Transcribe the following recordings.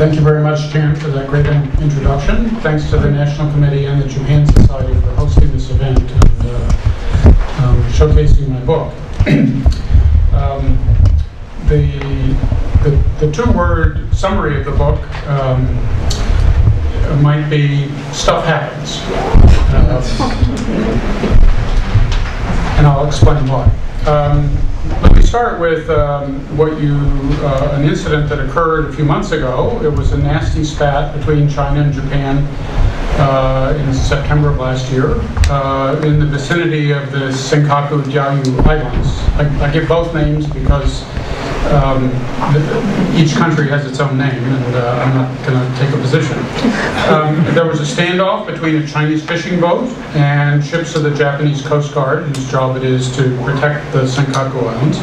thank you very much, Jan, for that great introduction. Thanks to the National Committee and the Japan Society for hosting this event and uh, um, showcasing my book. um, the, the, the two-word summary of the book um, might be stuff happens. Uh, and I'll explain why. Let me start with um, what you, uh, an incident that occurred a few months ago. It was a nasty spat between China and Japan uh, in September of last year uh, in the vicinity of the Senkaku Diaoyu Islands. I, I give both names because um, each country has its own name, and uh, I'm not going to take a position. Um, there was a standoff between a Chinese fishing boat and ships of the Japanese Coast Guard, whose job it is to protect the Senkaku Islands.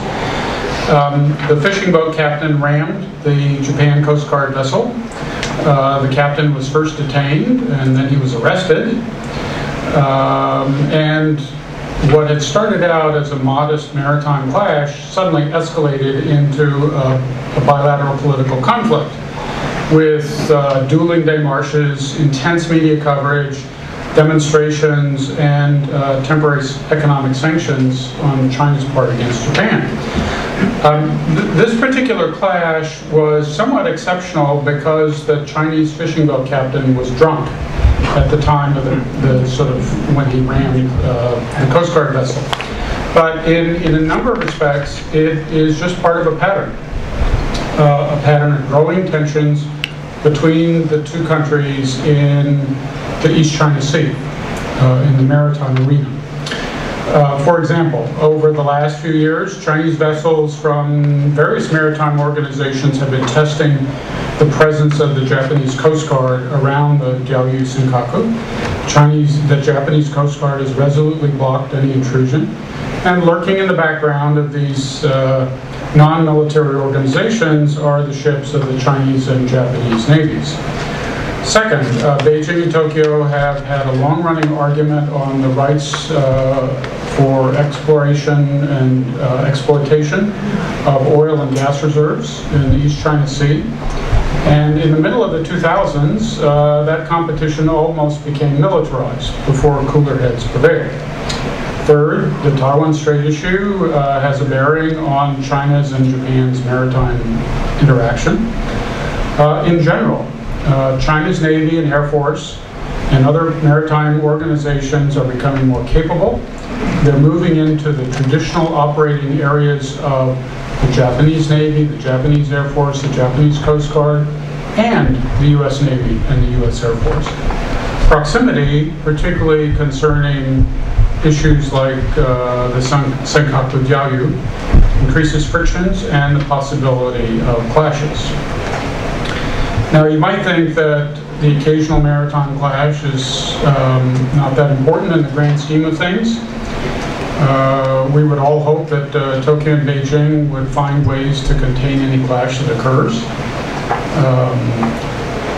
Um, the fishing boat captain rammed the Japan Coast Guard vessel. Uh, the captain was first detained, and then he was arrested. Um, and what had started out as a modest maritime clash suddenly escalated into a, a bilateral political conflict with uh, dueling démarches, intense media coverage, demonstrations, and uh, temporary economic sanctions on China's part against Japan. Um, th this particular clash was somewhat exceptional because the Chinese fishing boat captain was drunk at the time of the, the sort of when he ran uh, the Coast Guard vessel. But in, in a number of respects, it is just part of a pattern, uh, a pattern of growing tensions between the two countries in the East China Sea, uh, in the maritime arena. Uh, for example, over the last few years, Chinese vessels from various maritime organizations have been testing the presence of the Japanese Coast Guard around the Diaoyu Senkaku. Chinese, the Japanese Coast Guard has resolutely blocked any intrusion. And lurking in the background of these uh, non-military organizations are the ships of the Chinese and Japanese navies. Second, uh, Beijing and Tokyo have had a long-running argument on the rights uh, for exploration and uh, exploitation of oil and gas reserves in the East China Sea. And in the middle of the 2000s, uh, that competition almost became militarized before cooler heads prevailed. Third, the Taiwan Strait issue uh, has a bearing on China's and Japan's maritime interaction. Uh, in general, uh, China's Navy and Air Force and other maritime organizations are becoming more capable. They're moving into the traditional operating areas of the Japanese Navy, the Japanese Air Force, the Japanese Coast Guard, and the U.S. Navy and the U.S. Air Force. Proximity, particularly concerning issues like uh, the Senkaku Diaoyu, increases frictions and the possibility of clashes. Now, you might think that the occasional maritime clash is um, not that important in the grand scheme of things. Uh, we would all hope that uh, Tokyo and Beijing would find ways to contain any clash that occurs. Um,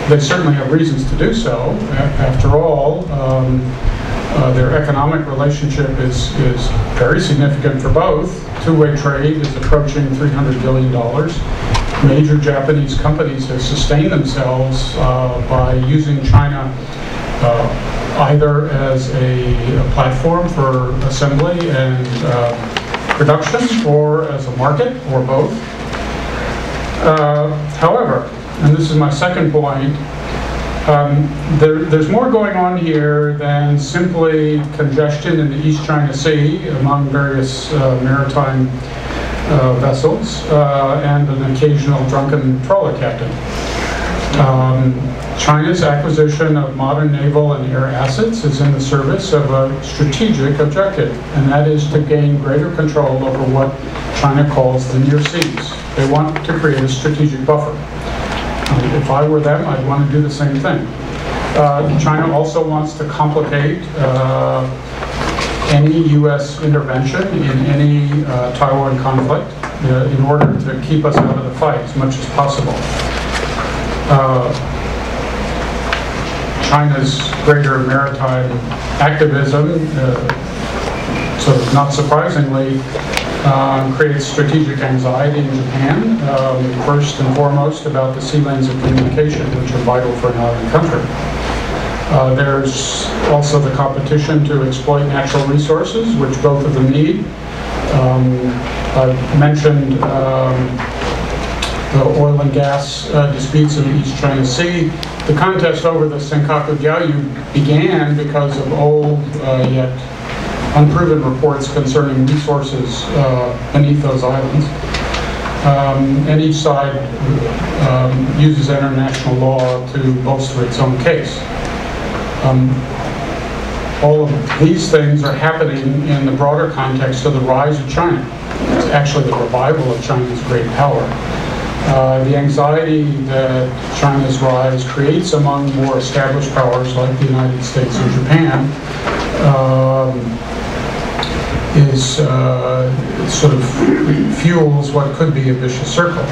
they certainly have reasons to do so. After all, um, uh, their economic relationship is, is very significant for both. Two-way trade is approaching $300 billion major Japanese companies have sustained themselves uh, by using China uh, either as a, a, platform for assembly and uh, production or as a market or both. Uh, however, and this is my second point, um, there, there's more going on here than simply congestion in the East China Sea among various uh, maritime vessels uh, and an occasional drunken trawler captain. Um, China's acquisition of modern naval and air assets is in the service of a strategic objective, and that is to gain greater control over what China calls the near seas. They want to create a strategic buffer. If I were them, I'd want to do the same thing. Uh, China also wants to complicate uh, any U.S. intervention in any uh, Taiwan conflict uh, in order to keep us out of the fight as much as possible. Uh, China's greater maritime activism, uh, sort not surprisingly, um, creates strategic anxiety in Japan, um, first and foremost about the sea lanes of communication, which are vital for an island country. Uh, there's also the competition to exploit natural resources, which both of them need. Um, I mentioned um, the oil and gas uh, disputes in the East China Sea. The contest over the Senkaku Diaoyu began because of old uh, yet unproven reports concerning resources uh, beneath those islands. Um, and each side um, uses international law to bolster its own case. Um, all of these things are happening in the broader context of the rise of China. It's actually the revival of China's great power. Uh, the anxiety that China's rise creates among more established powers like the United States and Japan um, is uh, sort of fuels what could be a vicious circle.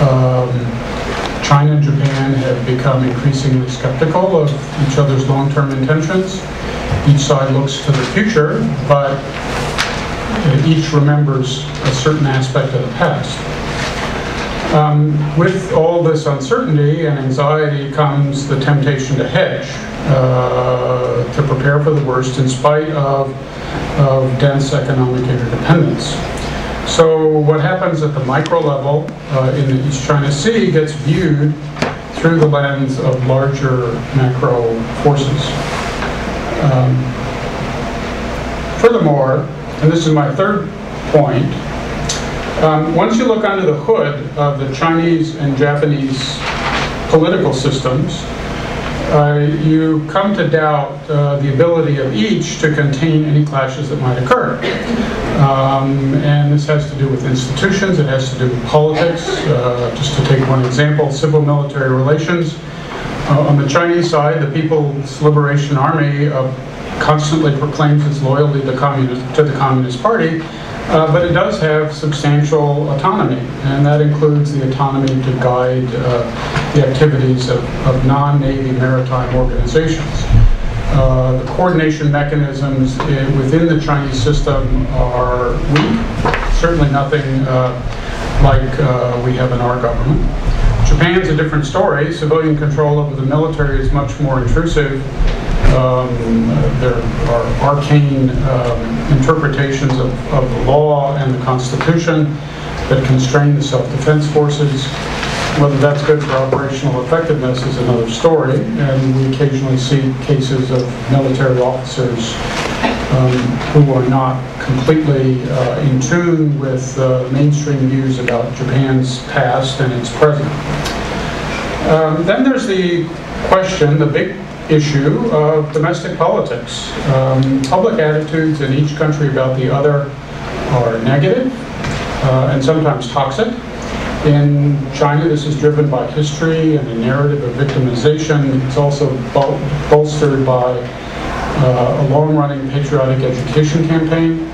Um, China and Japan have become increasingly skeptical of each other's long-term intentions. Each side looks to the future, but each remembers a certain aspect of the past. Um, with all this uncertainty and anxiety comes the temptation to hedge, uh, to prepare for the worst in spite of, of dense economic interdependence. So what happens at the micro level uh, in the East China Sea gets viewed through the lens of larger macro forces. Um, furthermore, and this is my third point, um, once you look under the hood of the Chinese and Japanese political systems, uh, you come to doubt uh, the ability of each to contain any clashes that might occur. Um, and this has to do with institutions, it has to do with politics. Uh, just to take one example, civil-military relations. Uh, on the Chinese side, the People's Liberation Army uh, constantly proclaims its loyalty to, to the Communist Party, uh, but it does have substantial autonomy, and that includes the autonomy to guide uh, the activities of, of non-Navy maritime organizations. Uh, the coordination mechanisms in, within the Chinese system are weak, certainly nothing uh, like uh, we have in our government. Japan's a different story. Civilian control over the military is much more intrusive um, there are arcane um, interpretations of, of the law and the Constitution that constrain the self-defense forces. Whether that's good for operational effectiveness is another story, and we occasionally see cases of military officers um, who are not completely uh, in tune with uh, mainstream views about Japan's past and its present. Um, then there's the question, the big issue of domestic politics. Um, public attitudes in each country about the other are negative uh, and sometimes toxic. In China, this is driven by history and a narrative of victimization. It's also bol bolstered by uh, a long-running patriotic education campaign.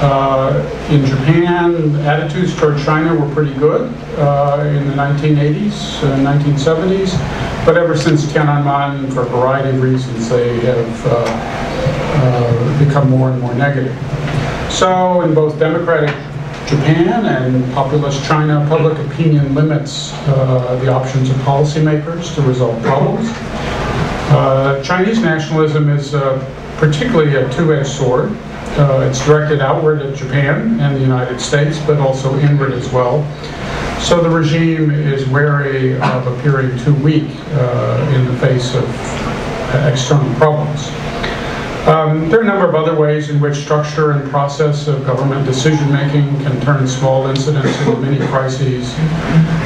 Uh, in Japan, attitudes toward China were pretty good uh, in the 1980s and 1970s, but ever since Tiananmen, for a variety of reasons, they have uh, uh, become more and more negative. So in both democratic Japan and populist China, public opinion limits uh, the options of policymakers to resolve problems. Uh, Chinese nationalism is particularly a two-edged sword. Uh, it's directed outward at Japan and the United States, but also inward as well. So the regime is wary of appearing too weak uh, in the face of external problems. Um, there are a number of other ways in which structure and process of government decision-making can turn small incidents into mini crises.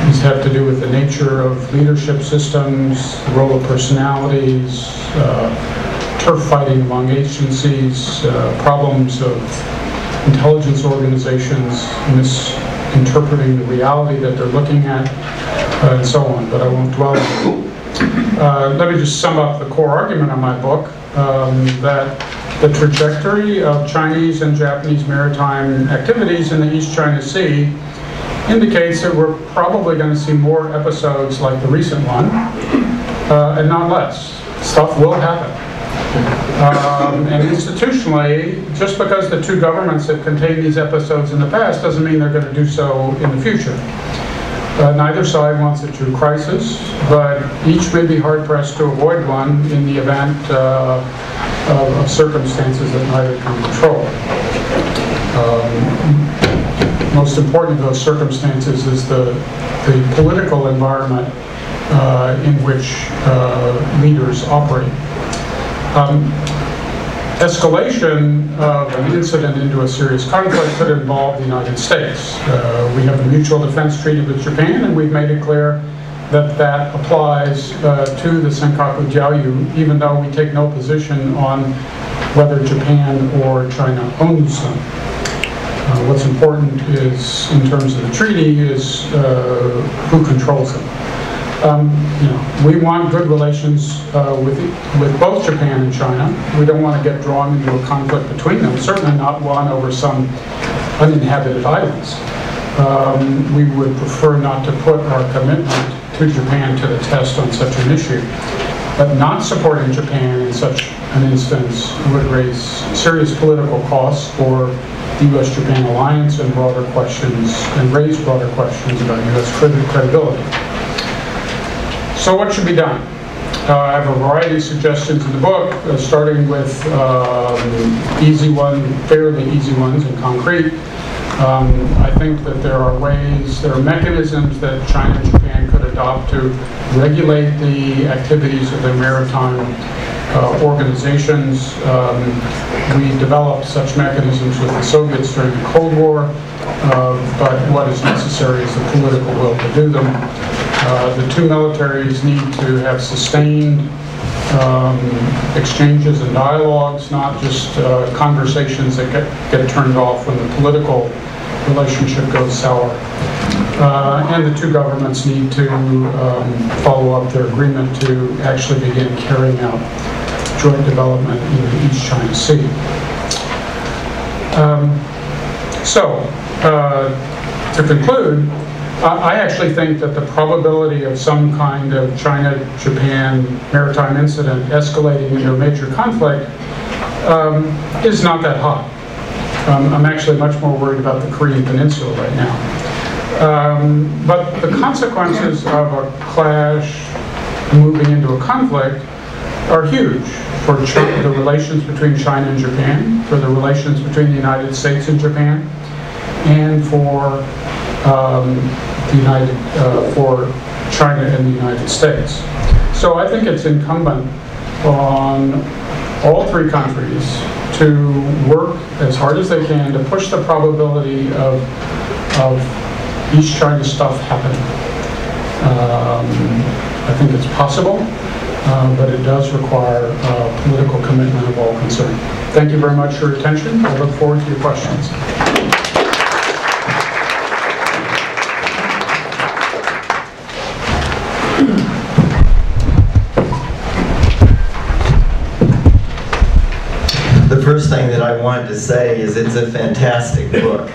These have to do with the nature of leadership systems, the role of personalities, uh, turf fighting among agencies, uh, problems of intelligence organizations misinterpreting the reality that they're looking at, uh, and so on, but I won't dwell on it. Uh, let me just sum up the core argument of my book, um, that the trajectory of Chinese and Japanese maritime activities in the East China Sea indicates that we're probably going to see more episodes like the recent one, uh, and not less. Stuff will happen. Um, and institutionally, just because the two governments have contained these episodes in the past doesn't mean they're going to do so in the future. Uh, neither side wants a true crisis, but each may be hard pressed to avoid one in the event uh, of, of, circumstances that neither can control. Um, most important of those circumstances is the, the political environment uh, in which uh, leaders operate. Um, escalation of an incident into a serious conflict could involve the United States. Uh, we have a mutual defense treaty with Japan, and we've made it clear that that applies uh, to the Senkaku Diaoyu, even though we take no position on whether Japan or China owns them. Uh, what's important is, in terms of the treaty, is uh, who controls them. Um, you know, we want good relations uh, with with both Japan and China. We don't want to get drawn into a conflict between them. Certainly not one over some uninhabited islands. Um, we would prefer not to put our commitment to Japan to the test on such an issue. But not supporting Japan in such an instance would raise serious political costs for the U.S.-Japan alliance and broader questions, and raise broader questions about U.S. credibility. So what should be done? Uh, I have a variety of suggestions in the book, uh, starting with um, easy one, fairly easy ones and concrete. Um, I think that there are ways, there are mechanisms that China and Japan could adopt to regulate the activities of their maritime uh, organizations. Um, we developed such mechanisms with the Soviets during the Cold War, uh, but what is necessary is the political will to do them. Uh, the two militaries need to have sustained um, exchanges and dialogues, not just uh, conversations that get, get turned off when the political relationship goes sour. Uh, and the two governments need to um, follow up their agreement to actually begin carrying out joint development in the East China Sea. Um, so, uh, to conclude, I actually think that the probability of some kind of China-Japan maritime incident escalating into a major conflict um, is not that high. Um, I'm actually much more worried about the Korean Peninsula right now. Um, but the consequences of a clash moving into a conflict are huge for the relations between China and Japan, for the relations between the United States and Japan, and for um, the United uh, for China and the United States. So I think it's incumbent on all three countries to work as hard as they can to push the probability of, of East China stuff happening. Um, I think it's possible, uh, but it does require uh, political commitment of all concerned. Thank you very much for your attention. I look forward to your questions. First thing that I wanted to say is it's a fantastic book.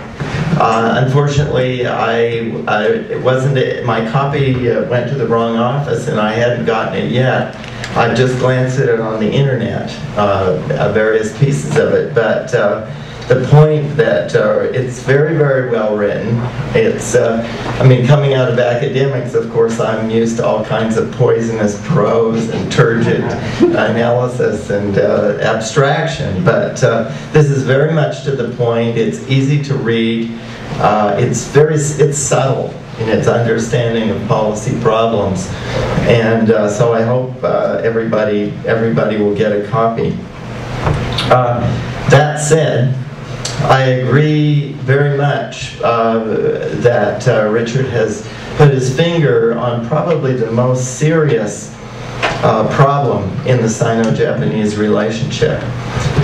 Uh, unfortunately, I, I, it wasn't my copy uh, went to the wrong office and I hadn't gotten it yet. I've just glanced at it on the internet, uh, various pieces of it, but uh, the point that uh, it's very, very well written. It's, uh, I mean, coming out of academics, of course, I'm used to all kinds of poisonous prose and turgid analysis and uh, abstraction, but uh, this is very much to the point. It's easy to read. Uh, it's very, it's subtle in its understanding of policy problems, and uh, so I hope everybody, everybody will get a copy. that said, I agree very much uh, that uh, Richard has put his finger on probably the most serious uh, problem in the Sino-Japanese relationship,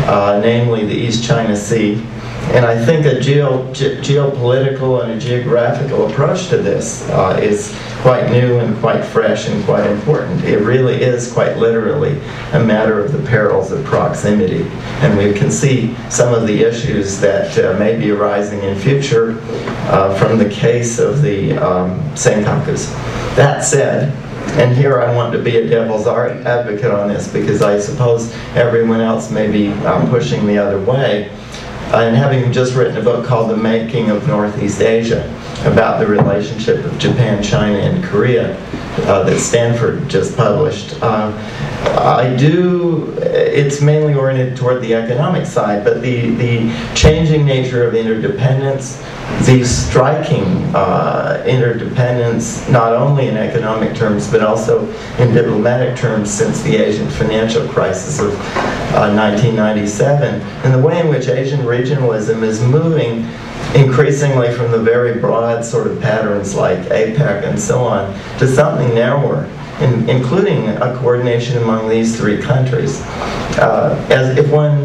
uh, namely the East China Sea and I think a geo ge geopolitical and a geographical approach to this uh, is quite new and quite fresh and quite important. It really is quite literally a matter of the perils of proximity. And we can see some of the issues that uh, may be arising in future uh, from the case of the um, Senkakus. That said, and here I want to be a devil's advocate on this because I suppose everyone else may be uh, pushing the other way. And having just written a book called The Making of Northeast Asia about the relationship of Japan, China, and Korea uh, that Stanford just published. Uh, I do, it's mainly oriented toward the economic side, but the, the changing nature of interdependence, the striking uh, interdependence, not only in economic terms, but also in diplomatic terms since the Asian financial crisis of 1997, uh, and the way in which Asian regionalism is moving increasingly from the very broad sort of patterns like APEC and so on to something narrower, in, including a coordination among these three countries. Uh, as if one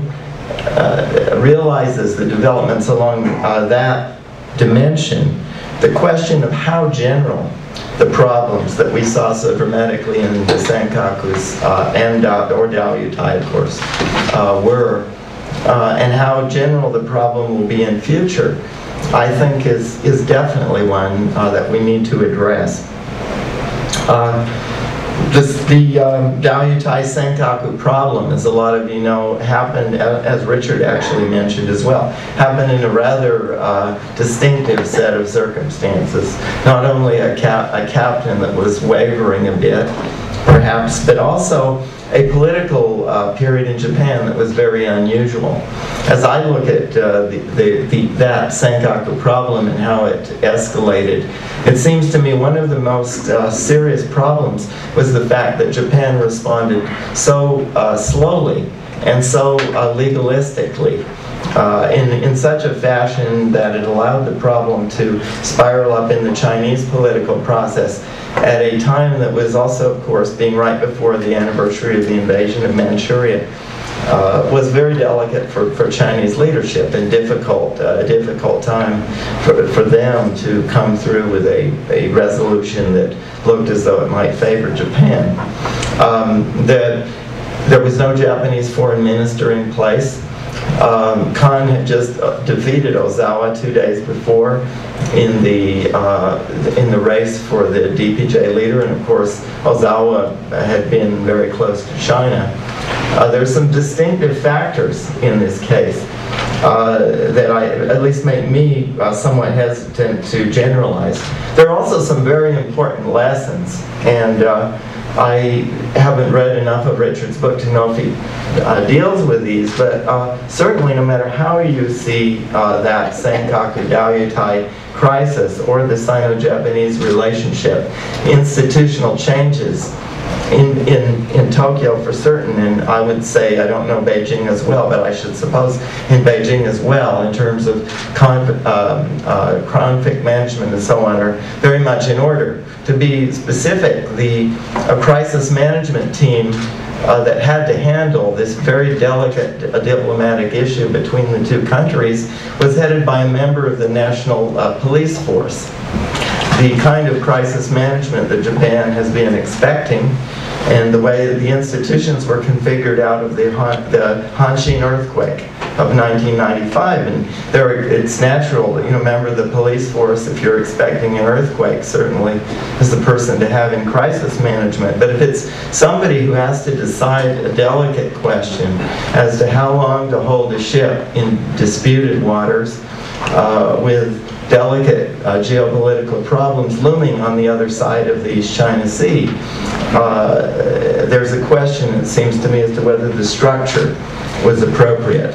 uh, realizes the developments along uh, that dimension, the question of how general the problems that we saw so dramatically in the Senkakus uh, and uh, or Diaoyutai, of course, uh, were, uh, and how general the problem will be in future, I think is, is definitely one uh, that we need to address. This, the um, Diaoyutai Senkaku problem, as a lot of you know, happened, as Richard actually mentioned as well, happened in a rather uh, distinctive set of circumstances. Not only a, cap a captain that was wavering a bit, perhaps, but also a political uh, period in Japan that was very unusual. As I look at uh, the, the, the, that Senkaku problem and how it escalated, it seems to me one of the most uh, serious problems was the fact that Japan responded so uh, slowly and so uh, legalistically. Uh, in, in such a fashion that it allowed the problem to spiral up in the Chinese political process at a time that was also, of course, being right before the anniversary of the invasion of Manchuria. Uh, was very delicate for, for Chinese leadership and difficult, uh, difficult time for, for them to come through with a, a resolution that looked as though it might favor Japan. Um, that there was no Japanese foreign minister in place. Um, Kan had just uh, defeated Ozawa two days before in the uh, in the race for the DPJ leader, and of course Ozawa had been very close to China. Uh, there's some distinctive factors in this case uh, that I, at least make me uh, somewhat hesitant to generalize. There are also some very important lessons, and uh, I haven't read enough of Richard's book to know if he uh, deals with these, but uh, certainly no matter how you see uh, that Senkaku Diaoyutai crisis or the Sino-Japanese relationship, institutional changes in, in, in Tokyo for certain, and I would say, I don't know Beijing as well, but I should suppose in Beijing as well, in terms of conf, um, uh, conflict management and so on, are very much in order. To be specific, the crisis management team uh, that had to handle this very delicate uh, diplomatic issue between the two countries was headed by a member of the National uh, Police Force the kind of crisis management that Japan has been expecting and the way the institutions were configured out of the, Han, the Hanshin earthquake of 1995. And there, it's natural, you know, member of the police force, if you're expecting an earthquake, certainly is the person to have in crisis management. But if it's somebody who has to decide a delicate question as to how long to hold a ship in disputed waters uh, with delicate uh, geopolitical problems looming on the other side of the East China Sea, uh, there's a question, it seems to me, as to whether the structure was appropriate.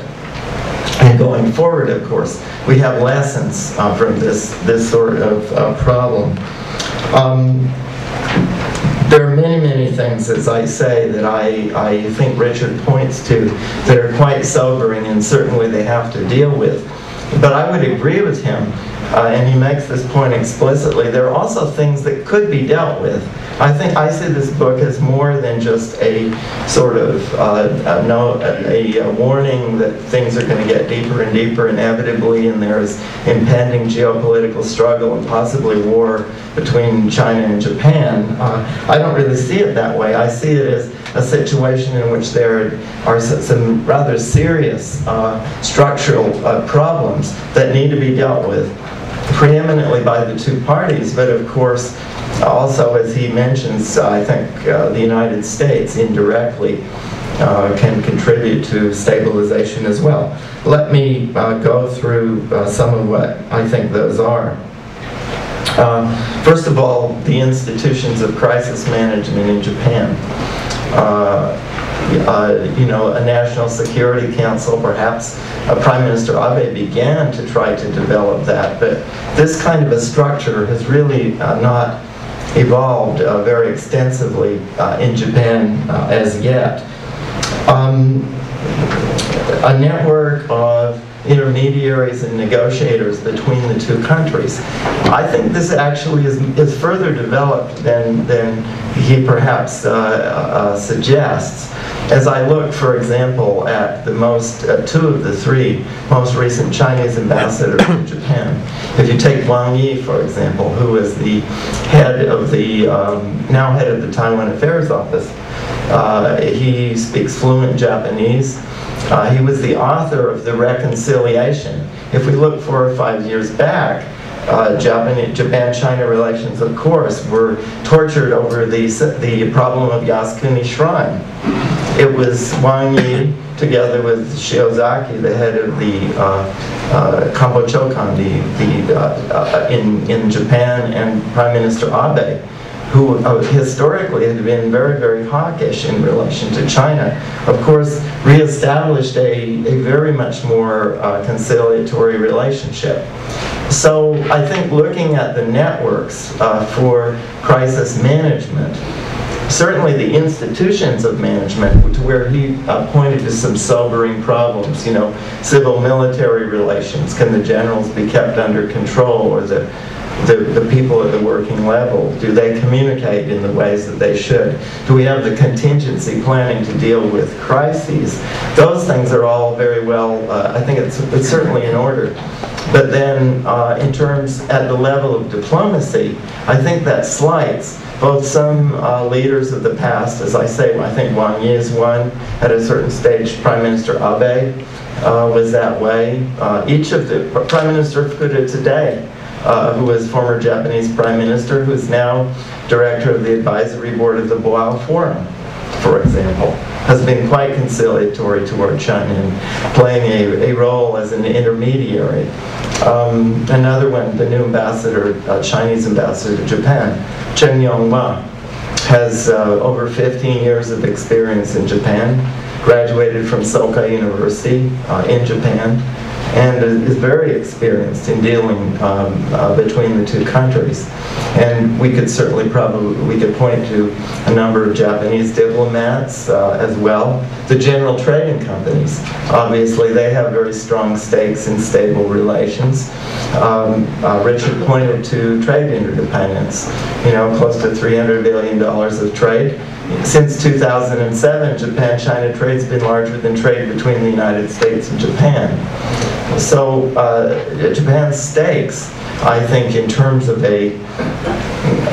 And going forward, of course, we have lessons uh, from this, this sort of uh, problem. Um, there are many, many things, as I say, that I, I think Richard points to that are quite sobering and certainly they have to deal with. But I would agree with him uh, and he makes this point explicitly, there are also things that could be dealt with. I think I see this book as more than just a sort of uh, a, no, a, a, warning that things are going to get deeper and deeper inevitably, and there's impending geopolitical struggle and possibly war between China and Japan. Uh, I don't really see it that way. I see it as a situation in which there are some rather serious uh, structural uh, problems that need to be dealt with preeminently by the two parties, but of course Also, as he mentions, I think uh, the United States indirectly uh, can contribute to stabilization as well. Let me uh, go through uh, some of what I think those are. Uh, first of all, the institutions of crisis management in Japan. Uh, you know, a national security council, perhaps uh, Prime Minister Abe began to try to develop that, but this kind of a structure has really uh, not evolved uh, very extensively uh, in Japan uh, as yet. Um, a network of intermediaries and negotiators between the two countries. I think this actually is, is further developed than, than he perhaps uh, uh, suggests. As I look, for example, at the most, uh, two of the three most recent Chinese ambassadors to Japan, if you take Wang Yi, for example, who is the head of the, um, now head of the Taiwan Affairs Office, uh, he speaks fluent Japanese. Uh, he was the author of The Reconciliation. If we look four or five years back, uh, Japan-China relations, of course, were tortured over the, the problem of Yasukuni Shrine. It was Wang Yi, together with Shiozaki, the head of the uh, uh, Kampo Chokan, the, the, uh, uh, in, in Japan, and Prime Minister Abe, who historically had been very, very hawkish in relation to China, of course, reestablished a, a very much more uh, conciliatory relationship. So I think looking at the networks uh, for crisis management, certainly the institutions of management, to where he uh, pointed to some sobering problems, you know, civil-military relations, can the generals be kept under control, or the the, the people at the working level? Do they communicate in the ways that they should? Do we have the contingency planning to deal with crises? Those things are all very well, uh, I think it's, it's certainly in order. But then uh, in terms at the level of diplomacy, I think that slights both some uh, leaders of the past, as I say, I think Wang Yi is one, at a certain stage Prime Minister Abe uh, was that way. Uh, each of the, Prime Minister Fukuda today, uh, who was former Japanese prime minister, who is now director of the advisory board of the Boao Forum, for example, has been quite conciliatory toward China and playing a, a role as an intermediary. Um, another one, the new ambassador, uh, Chinese ambassador to Japan, Cheng Yonghua, has uh, over 15 years of experience in Japan, graduated from Soka University uh, in Japan, and is very experienced in dealing um, uh, between the two countries. And we could certainly probably, we could point to a number of Japanese diplomats uh, as well. The general trading companies, obviously they have very strong stakes in stable relations. Um, uh, Richard pointed to trade interdependence, you know, close to $300 billion of trade. Since 2007, Japan-China trade's been larger than trade between the United States and Japan. So uh, Japan's stakes, I think, in terms of a,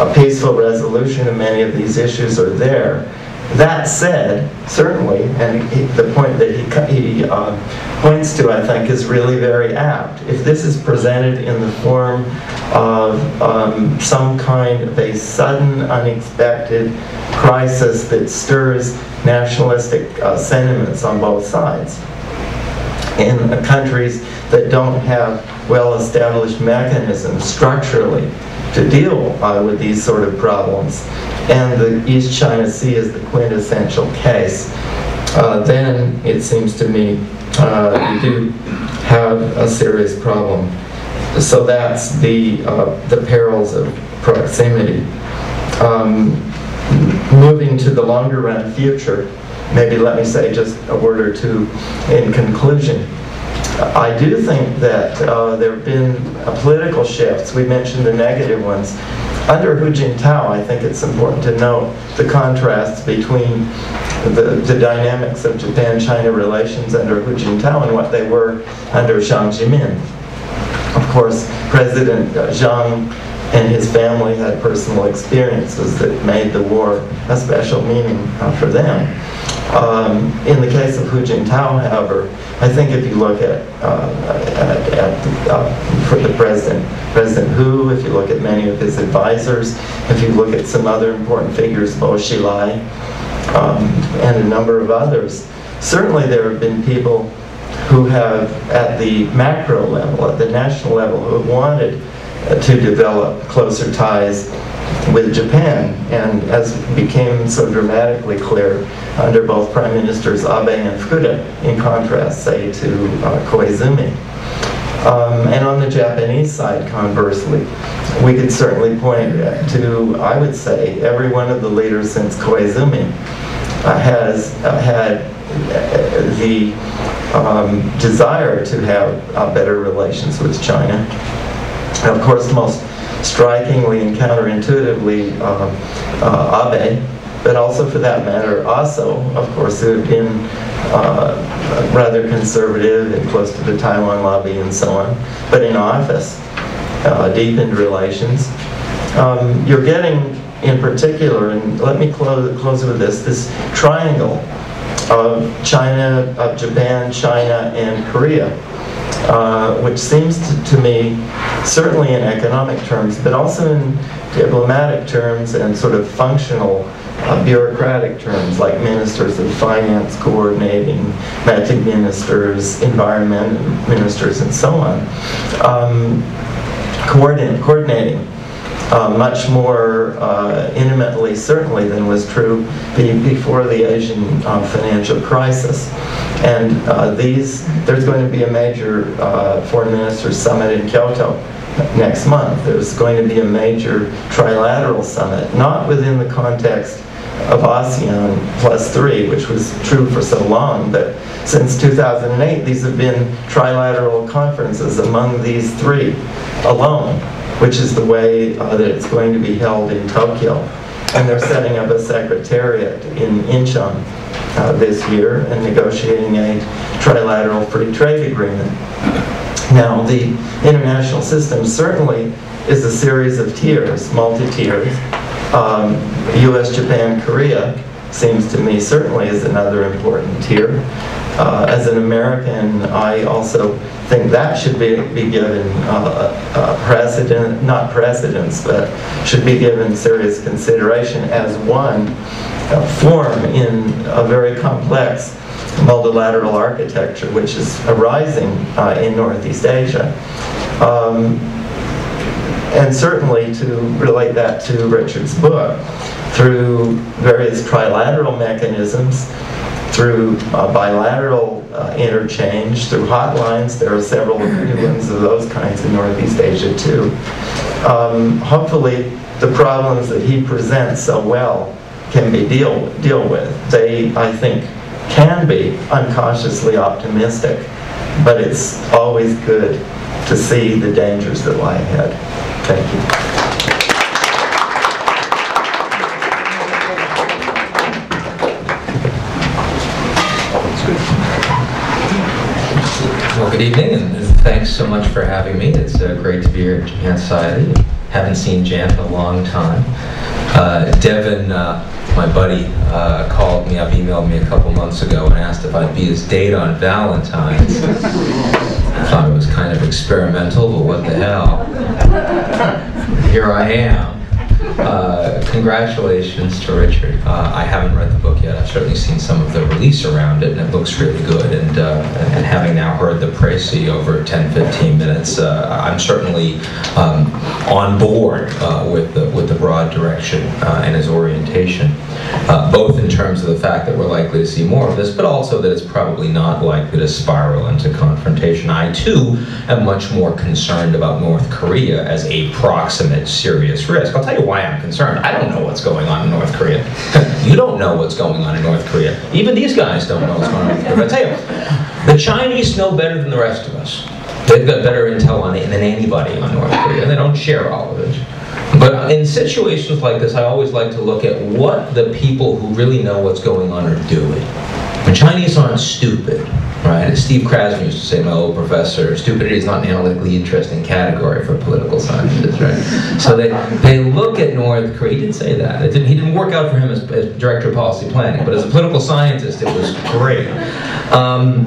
a peaceful resolution of many of these issues are there. That said, certainly, and he, the point that he, he uh, points to, I think, is really very apt. If this is presented in the form of um, some kind of a sudden, unexpected crisis that stirs nationalistic uh, sentiments on both sides, in countries that don't have well-established mechanisms structurally to deal uh, with these sort of problems, and the East China Sea is the quintessential case, uh, then it seems to me uh, you do have a serious problem. So that's the, uh, the perils of proximity. Um, moving to the longer run future, maybe let me say just a word or two in conclusion. I do think that uh, there have been political shifts. We mentioned the negative ones. Under Hu Jintao, I think it's important to note the contrasts between the, the dynamics of Japan-China relations under Hu Jintao and what they were under Jiang Zemin. Of course, President Jiang and his family had personal experiences that made the war a special meaning uh, for them. Um, in the case of Hu Jintao, however, I think if you look at, uh, at, at uh, for the president, President Hu, if you look at many of his advisors, if you look at some other important figures, Bo Xilai, um, and a number of others, certainly there have been people who have, at the macro level, at the national level, who have wanted uh, to develop closer ties with Japan. And as became so dramatically clear under both Prime Ministers Abe and Fukuda, in contrast, say, to uh, Koizumi. Um, and on the Japanese side, conversely, we could certainly point to, I would say, every one of the leaders since Koizumi uh, has uh, had uh, the um, desire to have uh, better relations with China. And of course, most strikingly and counterintuitively, uh, Abe, but also for that matter, also, of course, who have been uh, rather conservative and close to the Taiwan lobby and so on, but in office, uh, deepened relations. Um, you're getting, in particular, and let me close, close with this, this triangle of China, of Japan, China, and Korea, uh, which seems to, to, me, certainly in economic terms, but also in diplomatic terms and sort of functional uh, bureaucratic terms like ministers of finance coordinating, magic ministers, environment ministers, and so on, um, coordinating, coordinating uh, much more uh, intimately, certainly, than was true be before the Asian uh, financial crisis. And uh, these, there's going to be a major uh, foreign ministers summit in Kyoto next month. There's going to be a major trilateral summit, not within the context of ASEAN plus three, which was true for so long, but since 2008, these have been trilateral conferences among these three alone which is the way uh, that it's going to be held in Tokyo. And they're setting up a secretariat in Incheon uh, this year and negotiating a trilateral free trade agreement. Now, the international system certainly is a series of tiers, multi-tiers. Um, U.S., Japan, Korea seems to me certainly is another important tier. Uh, as an American, I also think that should be, be given uh, precedent, not precedence, but should be given serious consideration as one uh, form in a very complex multilateral architecture which is arising uh, in Northeast Asia. Um, and certainly to relate that to Richard's book, through various trilateral mechanisms, through bilateral uh, interchange, through hotlines. There are several new ones of those kinds in Northeast Asia too. Um, hopefully, the problems that he presents so well can be deal deal with. They, I think, can be uncautiously optimistic, but it's always good to see the dangers that lie ahead. Thank you. Well, good evening, and thanks so much for having me. It's uh, great to be here at Japan Society. Haven't seen Jan in a long time. Uh, Devin, uh, my buddy, uh, called me up, emailed me a couple months ago, and asked if I'd be his date on Valentine's. Thought it was kind of experimental, but what the hell? Here I am. Uh, congratulations to Richard. Uh, I haven't read the book yet. I've certainly seen some of the release around it, and it looks really good. And, uh, and having now heard the précis over 10, 15 minutes, uh, I'm certainly um, on board uh, with, the, with the broad direction and his orientation, Uh, both in terms of the fact that we're likely to see more of this, but also that it's probably not likely to spiral into confrontation. I, too, am much more concerned about North Korea as a proximate serious risk. I'll tell you why I'm concerned. I don't know what's going on in North Korea. you don't know what's going on in North Korea. Even these guys don't know what's going on in North Korea. But I tell you, the Chinese know better than the rest of us. They've got better intel on it than anybody on North Korea, and they don't share all of it. But in situations like this, I always like to look at what the people who really know what's going on are doing. The Chinese aren't stupid, right? As Steve Krasner used to say, my old professor, stupidity is not an analytically interesting category for political scientists, right? So they, they look at North Korea, he didn't say that. It didn't, he didn't work out for him as, as director of policy planning, but as a political scientist, it was great. Um,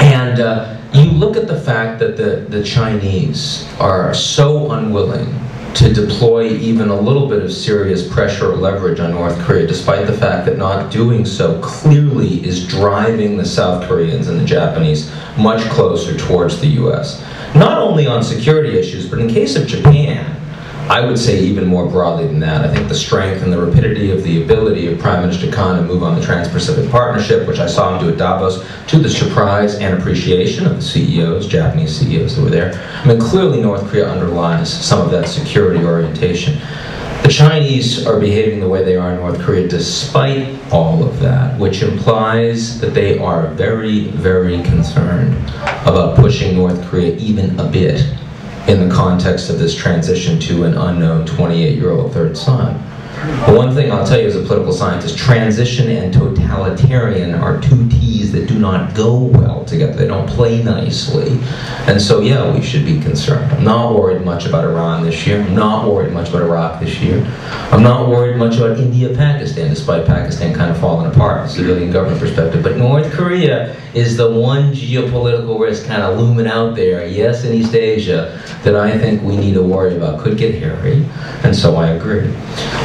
and uh, you look at the fact that the, the Chinese are so unwilling to deploy even a little bit of serious pressure or leverage on North Korea, despite the fact that not doing so clearly is driving the South Koreans and the Japanese much closer towards the US. Not only on security issues, but in case of Japan, I would say even more broadly than that. I think the strength and the rapidity of the ability of Prime Minister Kan to move on the Trans-Pacific Partnership, which I saw him do at Davos, to the surprise and appreciation of the CEOs, Japanese CEOs that were there. I mean, clearly North Korea underlies some of that security orientation. The Chinese are behaving the way they are in North Korea despite all of that, which implies that they are very, very concerned about pushing North Korea even a bit in the context of this transition to an unknown 28-year-old third son. But one thing I'll tell you as a political scientist, transition and totalitarian are two T's that do not go well together. They don't play nicely. And so, yeah, we should be concerned. I'm not worried much about Iran this year. I'm not worried much about Iraq this year. I'm not worried much about India, Pakistan, despite Pakistan kind of falling apart from a civilian government perspective. But North Korea is the one geopolitical risk kind of looming out there, yes, in East Asia, that I think we need to worry about. Could get hairy, and so I agree.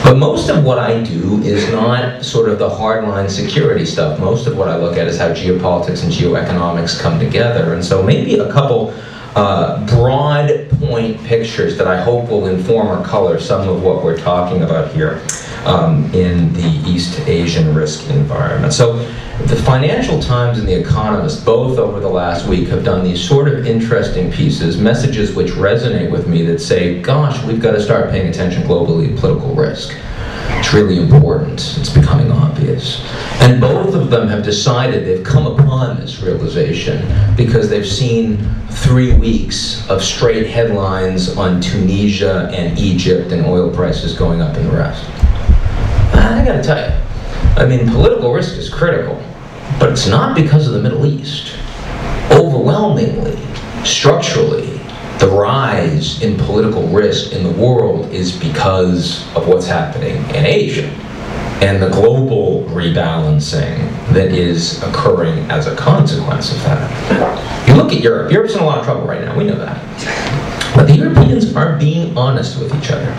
But most of what I do is not sort of the hardline security stuff. Most of what I look at is how geopolitics and geoeconomics come together. And so maybe a couple uh, broad point pictures that I hope will inform or color some of what we're talking about here um, in the East Asian risk environment. So the Financial Times and The Economist, both over the last week, have done these sort of interesting pieces, messages which resonate with me that say, gosh, we've got to start paying attention globally to political risk. It's really important. It's becoming obvious. And both of them have decided they've come upon this realization because they've seen three weeks of straight headlines on Tunisia and Egypt and oil prices going up and the rest. I gotta tell you, I mean, political risk is critical, but it's not because of the Middle East. Overwhelmingly, structurally, the rise in political risk in the world is because of what's happening in Asia and the global rebalancing that is occurring as a consequence of that. You look at Europe, Europe's in a lot of trouble right now, we know that. But the Europeans are being honest with each other.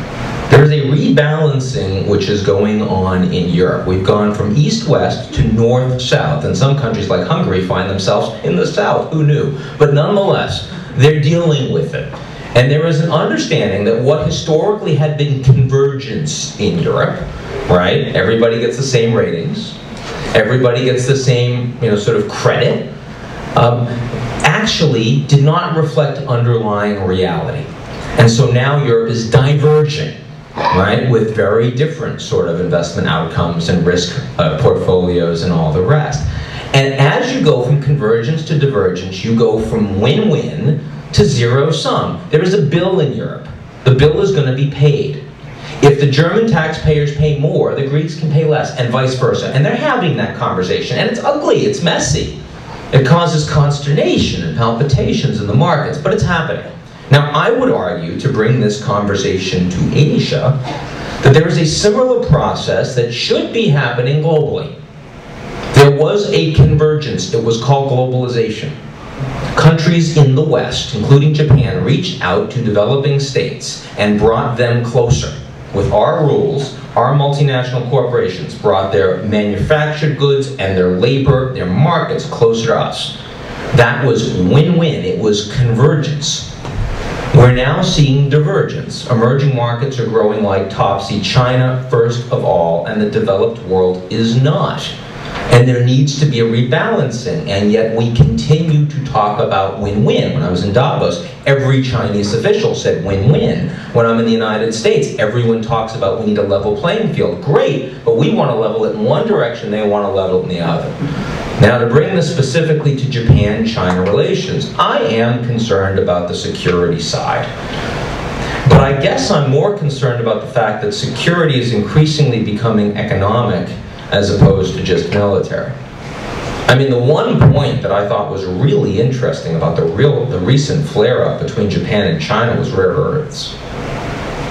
There's a rebalancing which is going on in Europe. We've gone from east-west to north-south, and some countries like Hungary find themselves in the south, who knew? But nonetheless, they're dealing with it. And there is an understanding that what historically had been convergence in Europe, right? Everybody gets the same ratings. Everybody gets the same, you know, sort of credit. Um, actually did not reflect underlying reality. And so now Europe is diverging right, with very different sort of investment outcomes and risk uh, portfolios and all the rest. And as you go from convergence to divergence, you go from win-win to zero sum. There is a bill in Europe. The bill is going to be paid. If the German taxpayers pay more, the Greeks can pay less, and vice versa. And they're having that conversation, and it's ugly, it's messy. It causes consternation and palpitations in the markets, but it's happening. Now, I would argue, to bring this conversation to Asia, that there is a similar process that should be happening globally. There was a convergence, it was called globalization. Countries in the West, including Japan, reached out to developing states and brought them closer. With our rules, our multinational corporations brought their manufactured goods and their labor, their markets closer to us. That was win-win, it was convergence. We're now seeing divergence. Emerging markets are growing like topsy. China, first of all, and the developed world is not. And there needs to be a rebalancing, and yet we continue to talk about win-win. When I was in Davos, every Chinese official said win-win. When I'm in the United States, everyone talks about we need a level playing field. Great, but we want to level it in one direction, they want to level it in the other. Now, to bring this specifically to Japan-China relations, I am concerned about the security side. But I guess I'm more concerned about the fact that security is increasingly becoming economic as opposed to just military. I mean, the one point that I thought was really interesting about the real, the recent flare-up between Japan and China was rare earths,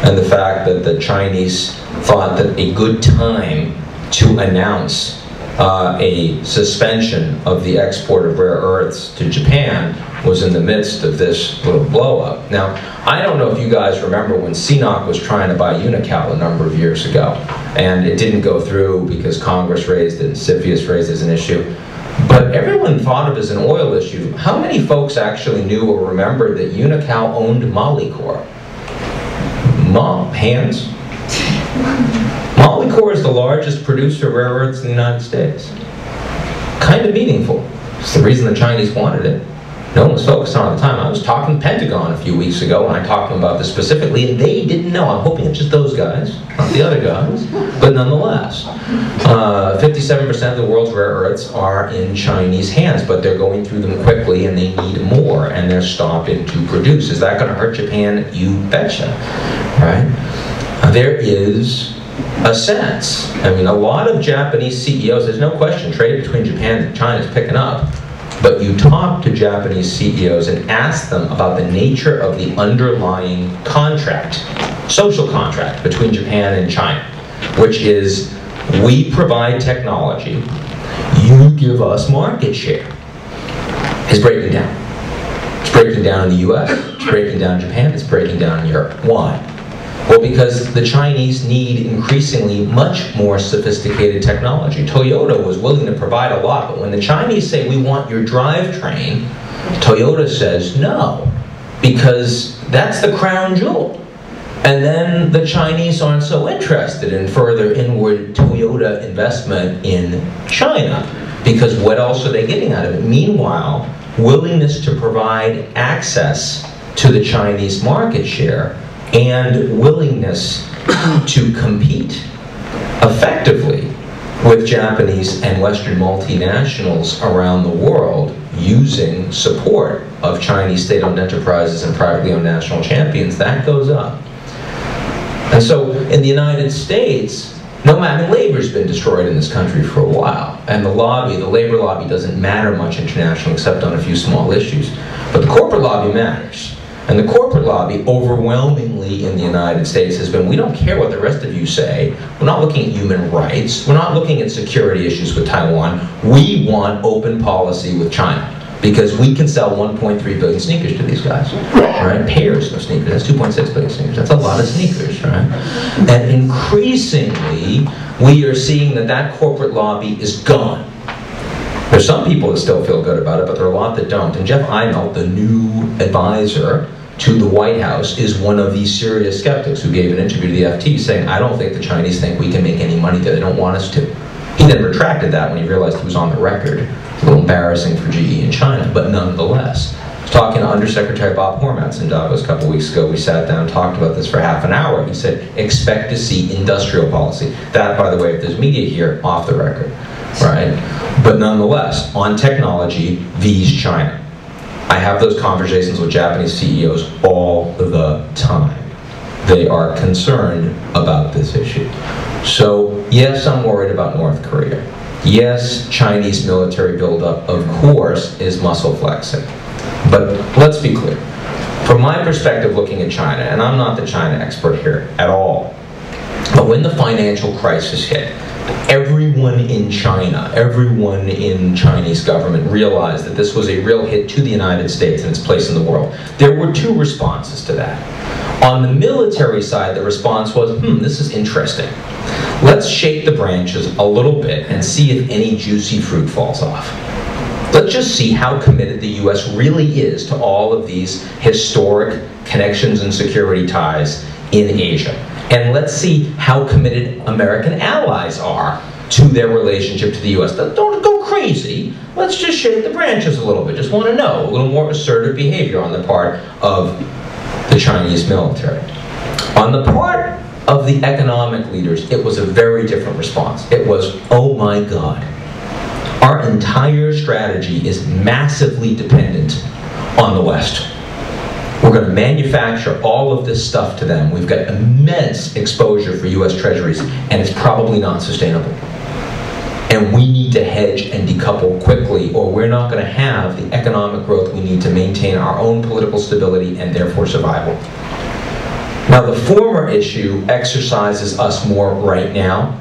and the fact that the Chinese thought that a good time to announce uh, a suspension of the export of rare earths to Japan was in the midst of this little blowup. Now, I don't know if you guys remember when CNOOC was trying to buy Unocal a number of years ago, and it didn't go through because Congress raised it and CFIUS raised it as an issue. But everyone thought of it as an oil issue. How many folks actually knew or remembered that Unocal owned Molycorp? Mom, hands? Molycorp is the largest producer of rare earths in the United States. Kind of meaningful. It's the reason the Chinese wanted it. No one was focused on at the time. I was talking Pentagon a few weeks ago, and I talked to them about this specifically, and they didn't know. I'm hoping it's just those guys, not the other guys, but nonetheless. 57% uh, of the world's rare earths are in Chinese hands, but they're going through them quickly, and they need more, and they're stopping to produce. Is that going to hurt Japan? You betcha, right? There is a sense. I mean, a lot of Japanese CEOs, there's no question, trade between Japan and China is picking up. But you talk to Japanese CEOs and ask them about the nature of the underlying contract, social contract between Japan and China, which is we provide technology, you give us market share, is breaking down. It's breaking down in the US, it's breaking down in Japan, it's breaking down in Europe. Why? Well, because the Chinese need increasingly much more sophisticated technology. Toyota was willing to provide a lot, but when the Chinese say, we want your drivetrain, Toyota says no, because that's the crown jewel. And then the Chinese aren't so interested in further inward Toyota investment in China, because what else are they getting out of it? Meanwhile, willingness to provide access to the Chinese market share and willingness to compete effectively with Japanese and Western multinationals around the world using support of Chinese state-owned enterprises and privately owned national champions, that goes up. And so in the United States, no matter, labor's been destroyed in this country for a while, and the lobby, the labor lobby doesn't matter much internationally except on a few small issues. But the corporate lobby matters. And the corporate lobby, overwhelmingly in the United States, has been, we don't care what the rest of you say. We're not looking at human rights. We're not looking at security issues with Taiwan. We want open policy with China because we can sell 1.3 billion sneakers to these guys, right? Pairs of sneakers. That's 2.6 billion sneakers. That's a lot of sneakers, right? And increasingly, we are seeing that that corporate lobby is gone. There's some people that still feel good about it, but there are a lot that don't. And Jeff Immelt, the new advisor to the White House is one of these serious skeptics who gave an interview to the FT saying, I don't think the Chinese think we can make any money there. They don't want us to. He then retracted that when he realized he was on the record. a little embarrassing for GE in China, but nonetheless. I was talking to Undersecretary Bob Hormats in Davos a couple weeks ago. We sat down and talked about this for half an hour. He said, expect to see industrial policy. That, by the way, if there's media here, off the record, right? But nonetheless, on technology, vs China. I have those conversations with Japanese CEOs all the time. They are concerned about this issue. So, yes, I'm worried about North Korea. Yes, Chinese military buildup, of course, is muscle flexing. But let's be clear. From my perspective looking at China, and I'm not the China expert here at all, but when the financial crisis hit, everyone in China, everyone in Chinese government realized that this was a real hit to the United States and its place in the world. There were two responses to that. On the military side, the response was, hmm, this is interesting. Let's shake the branches a little bit and see if any juicy fruit falls off. Let's just see how committed the U.S. really is to all of these historic connections and security ties in Asia. And let's see how committed American allies are to their relationship to the U.S. Don't go crazy. Let's just shake the branches a little bit. Just want to know a little more assertive behavior on the part of the Chinese military. On the part of the economic leaders, it was a very different response. It was, oh my God, our entire strategy is massively dependent on the West. We're going to manufacture all of this stuff to them. We've got immense exposure for US treasuries, and it's probably not sustainable. And we need to hedge and decouple quickly, or we're not going to have the economic growth we need to maintain our own political stability and therefore survival. Now, the former issue exercises us more right now,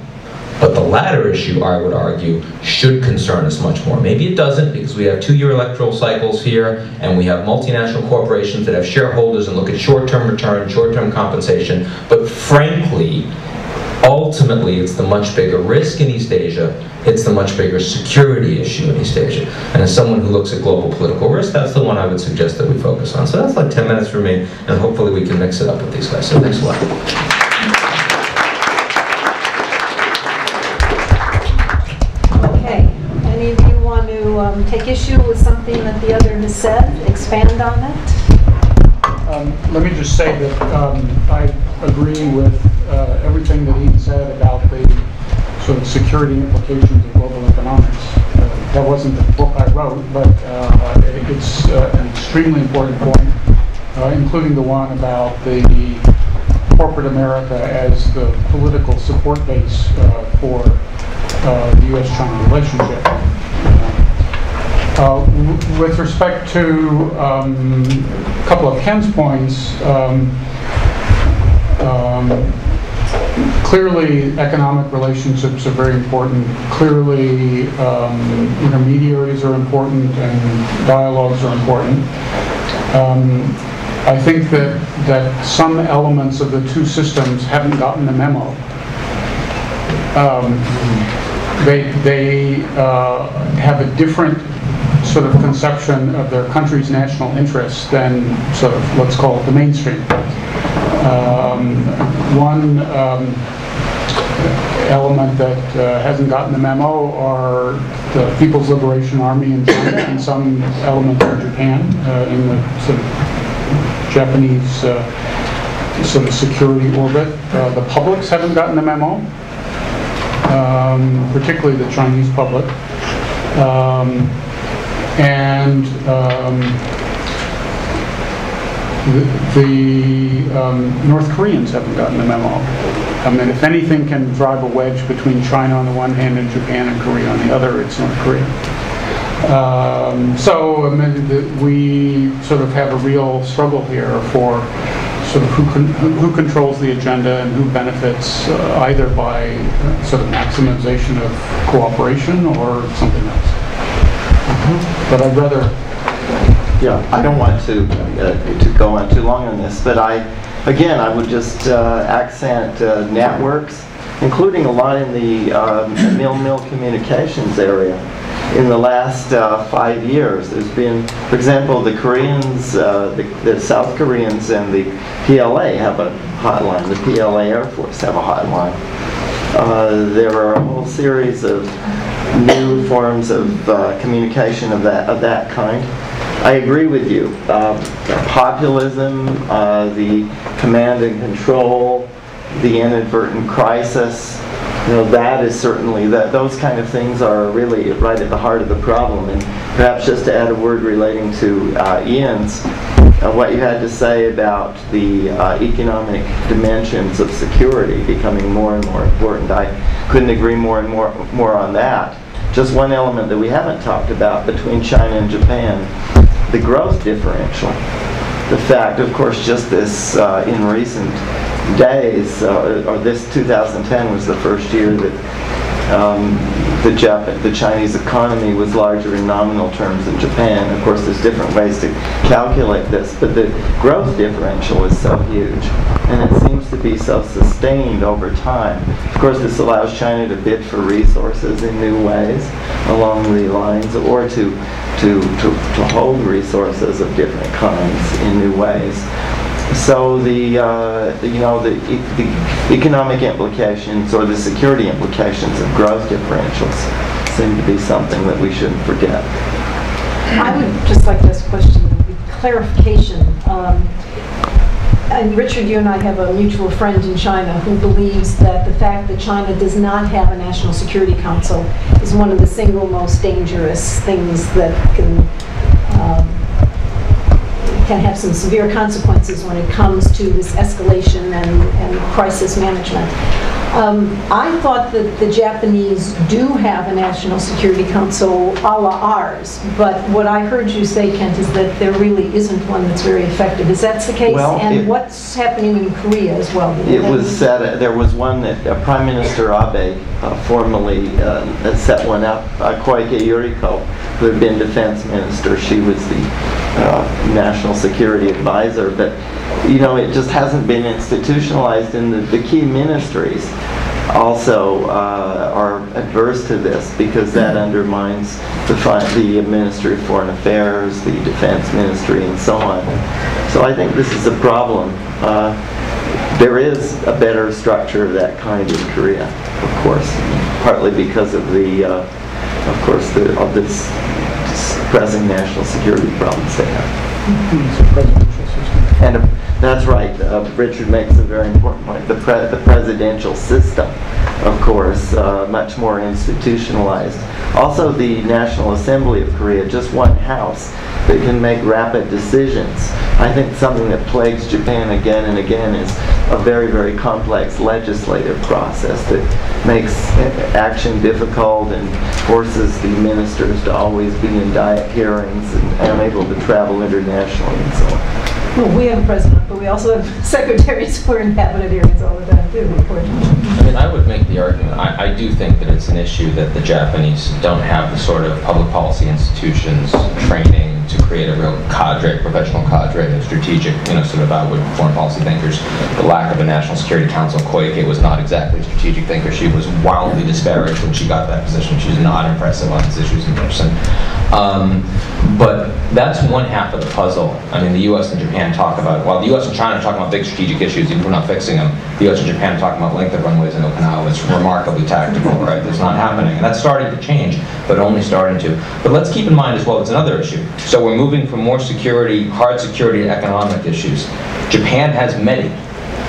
but the latter issue, I would argue, should concern us much more. Maybe it doesn't because we have two-year electoral cycles here and we have multinational corporations that have shareholders and look at short-term return, short-term compensation. But frankly, ultimately, it's the much bigger risk in East Asia. It's the much bigger security issue in East Asia. And as someone who looks at global political risk, that's the one I would suggest that we focus on. So that's like 10 minutes for me, and hopefully we can mix it up with these guys. So thanks a lot. Um, take issue with something that the other has said, expand on it? Um, Let me just say that um, I agree with uh, everything that Ian said about the sort of security implications of global economics. Uh, That wasn't the book I wrote, but uh, it's uh, an extremely important point, uh, including the one about the corporate America as the political support base uh, for uh, the U.S.-China relationship. Uh, With respect to um, a couple of Kent's points, um, um, clearly economic relationships are very important. Clearly um, intermediaries are important and dialogues are important. Um, I think that, that some elements of the two systems haven't gotten the memo. Um, They, they uh, have a different sort of conception of their country's national interests than sort of, let's call it the mainstream. Um, One um, element that uh, hasn't gotten the memo are the People's Liberation Army in China and some elements of Japan uh, in the sort of Japanese uh, sort of security orbit. Uh, The publics haven't gotten the memo um, particularly the Chinese public. Um, and um, the, the um, North Koreans haven't gotten the memo. I mean, if anything can drive a wedge between China on the one hand and Japan and Korea on the other, it's North Korea. Um, so I mean, the, we sort of have a real struggle here for sort of who, con- who controls the agenda and who benefits uh, either by uh, sort of maximization of cooperation or something else. But I'd rather, Yeah, I don't want to, uh, to go on too long on this, but I, again, I would just uh, accent uh, networks, including a lot in the um, mil-mil communications area. In the last uh, five years, there's been, for example, the Koreans, uh, the the South Koreans and the PLA have a hotline, the PLA Air Force have a hotline. Uh, There are a whole series of new forms of uh, communication of that, of that kind. I agree with you. Uh, Populism, uh, the command and control, the inadvertent crisis, you know, that is certainly, that, those kind of things are really right at the heart of the problem. And perhaps just to add a word relating to uh, Ian's, uh, what you had to say about the uh, economic dimensions of security becoming more and more important. I couldn't agree more and more, more on that. Just one element that we haven't talked about between China and Japan, the growth differential. The fact, of course, just this uh, in recent days, uh, or this 2010 was the first year that um, the, Jap- the Chinese economy was larger in nominal terms than Japan. Of course, there's different ways to calculate this, but the growth differential is so huge, and it seems to be so sustained over time. Of course, this allows China to bid for resources in new ways along the lines, or to to, to, to hold resources of different kinds in new ways. So the, uh, you know, the, the economic implications or the security implications of growth differentials seem to be something that we shouldn't forget. I would just like a question, clarification. Um, And Richard, you and I have a mutual friend in China who believes that the fact that China does not have a National Security Council is one of the single most dangerous things that can, um, can have some severe consequences when it comes to this escalation and, and crisis management. Um, I thought that the Japanese do have a National Security Council a la ours, but what I heard you say, Kent, is that there really isn't one that's very effective. Is that the case? Well, it- And what's happening in Korea as well? It was set, there was one that uh, Prime Minister Abe uh, formally uh, set one up, uh, Koike Yuriko, who had been defense minister. She was the uh, national security advisor, but, you know, it just hasn't been institutionalized and the, the key ministries also uh, are adverse to this because that undermines the, the Ministry of Foreign Affairs, the Defense Ministry, and so on. So I think this is a problem. Uh, there is a better structure of that kind in Korea, of course, partly because of the, uh, of course, the, of this pressing national security problems they have. And that's right, uh, Richard makes a very important point. The, pre- the presidential system, of course, uh, much more institutionalized. Also, the National Assembly of Korea, just one house that can make rapid decisions. I think something that plagues Japan again and again is a very, very complex legislative process that makes action difficult and forces the ministers to always be in diet hearings and unable to travel internationally and so on. Well, we have a president, but we also have secretaries who are in cabinet hearings all the time, too, unfortunately. I mean, I would make the argument, I, I do think that it's an issue that the Japanese don't have the sort of public policy institutions, training to create a real cadre, professional cadre of strategic, you know, sort of outward foreign policy thinkers. The lack of a National Security Council, Koike was not exactly a strategic thinker. She was wildly disparaged when she got that position. She's not impressive on these issues in person. Um, but that's one half of the puzzle. I mean, the U.S. and Japan talk about, while the U.S. and China are talking about big strategic issues, even if we're not fixing them, the U.S. and Japan are talking about length of runways in Okinawa. It's remarkably tactical, right? It's not happening. And that's starting to change, but only starting to. But let's keep in mind as well, it's another issue. So we're moving from more security, hard security to economic issues. Japan has many.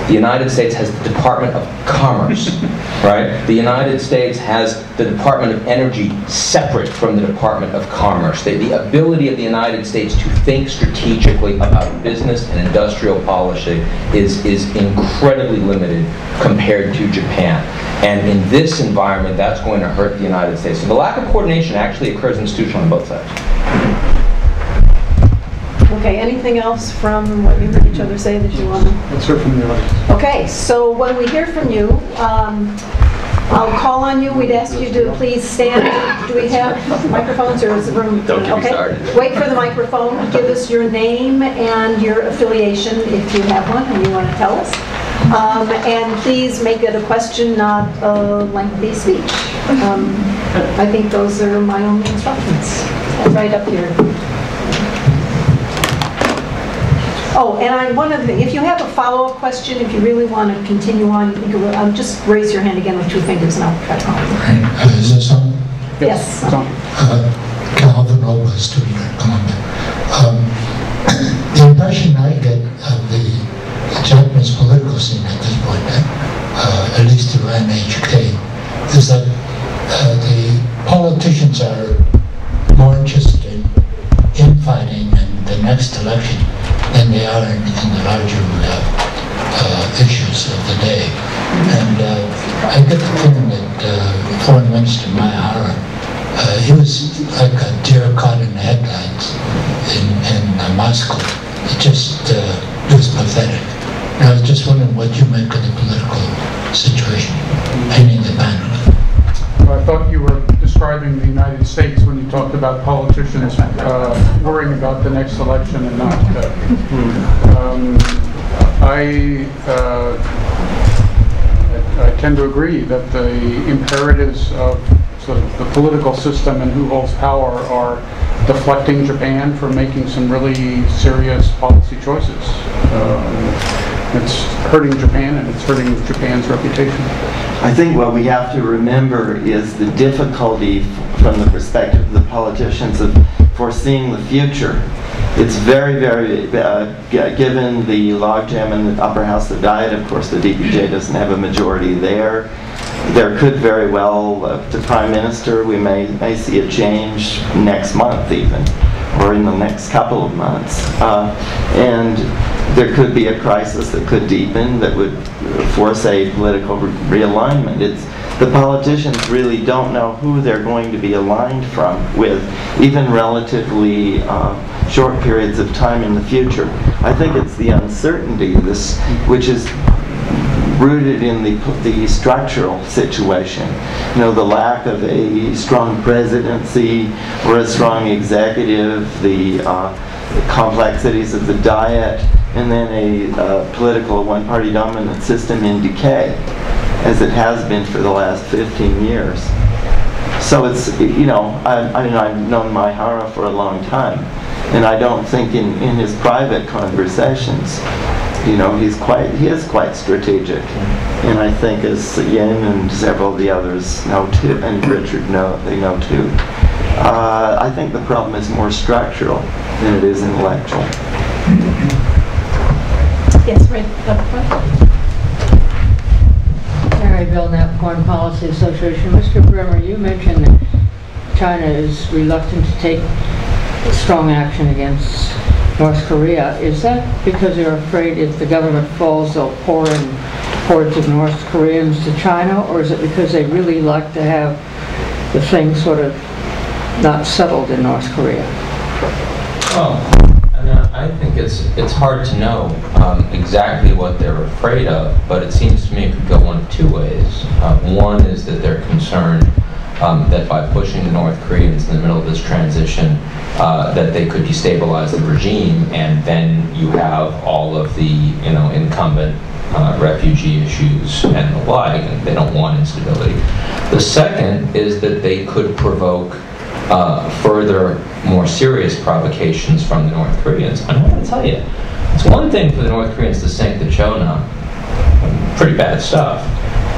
The United States has the Department of Commerce, right? The United States has the Department of Energy separate from the Department of Commerce. The, the ability of the United States to think strategically about business and industrial policy is, is incredibly limited compared to Japan. And in this environment, that's going to hurt the United States. So the lack of coordination actually occurs institutionally on both sides. Okay, anything else from what you heard each other say that you want to? Let's hear from the audience. Okay, so when we hear from you, um, I'll call on you, we'd ask you to please stand. Do we have microphones or is the room? Don't get me started. Wait for the microphone, give us your name and your affiliation if you have one and you want to tell us. Um, And please make it a question, not a lengthy speech. Um, I think those are my only instructions, right up here. Oh, and I, one other thing, if you have a follow-up question, if you really want to continue on, you can, um, just raise your hand again with two fingers and I'll try to call you. Uh, Is this on? Yes. Tom. Uh, Calvin Oba, student at Columbia. Um, The impression I get of the Japanese political scene at this point, uh, at least around NHK, is that uh, the politicians are more interested in infighting in the next election than they are in in the larger uh, uh, issues of the day. And uh, I get the feeling that uh, Foreign Minister Maehara uh, he was like a deer caught in the headlights in, in Moscow. It just it was pathetic. And I was just wondering what you make of the political situation painting the panel. I thought you were describing the United States when you talked about politicians uh, worrying about the next election and not. uh, um, I uh, I I tend to agree that the imperatives of sort of the political system and who holds power are deflecting Japan from making some really serious policy choices. Um, It's hurting Japan and it's hurting Japan's reputation. I think what we have to remember is the difficulty from the perspective of the politicians of foreseeing the future. It's very, very, uh, given the logjam in the upper house of Diet, of course, the DPJ doesn't have a majority there. There could very well, uh, the prime minister, we may, may see a change next month even. Or in the next couple of months. Uh, and there could be a crisis that could deepen that would force a political re- realignment. It's the politicians really don't know who they're going to be aligned from with, even relatively uh, short periods of time in the future. I think it's the uncertainty, this, which is rooted in the, the structural situation. You know, the lack of a strong presidency or a strong executive, the uh, complexities of the diet, and then a uh, political one-party dominant system in decay, as it has been for the last 15 years. So it's, you know, I, I mean, I've known Maehara for a long time, and I don't think in, in his private conversations you know, he's quite, he is quite strategic. And I think as Ian and several of the others know too, and Richard know, they know too, uh, I think the problem is more structural than it is intellectual. Yes, right up front. Mary Belknap, Foreign Policy Association. Mr. Bremmer, you mentioned that China is reluctant to take strong action against North Korea. Is that because they're afraid if the government falls, they'll pour in hordes of North Koreans to China? Or is it because they really like to have the thing sort of not settled in North Korea? Well, I, think it's it's hard to know um, exactly what they're afraid of, but it seems to me it could go one of two ways. Uh, one is that they're concerned um, that by pushing the North Koreans in the middle of this transition, uh, that they could destabilize the regime, and then you have all of the you know incumbent uh, refugee issues and the like, and they don't want instability. The second is that they could provoke uh, further, more serious provocations from the North Koreans. And I want to tell you, it's one thing for the North Koreans to sink the Cheonan, pretty bad stuff.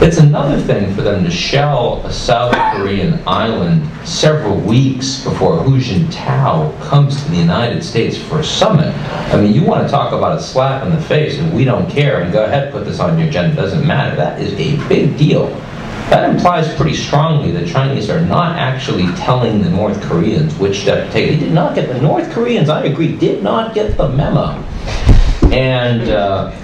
It's another thing for them to shell a South Korean island several weeks before Hu Jintao comes to the United States for a summit. I mean, you want to talk about a slap in the face and we don't care and go ahead, put this on your agenda, doesn't matter. That is a big deal. That implies pretty strongly that Chinese are not actually telling the North Koreans which step to take. They did not get, the North Koreans, I agree, did not get the memo. And, uh,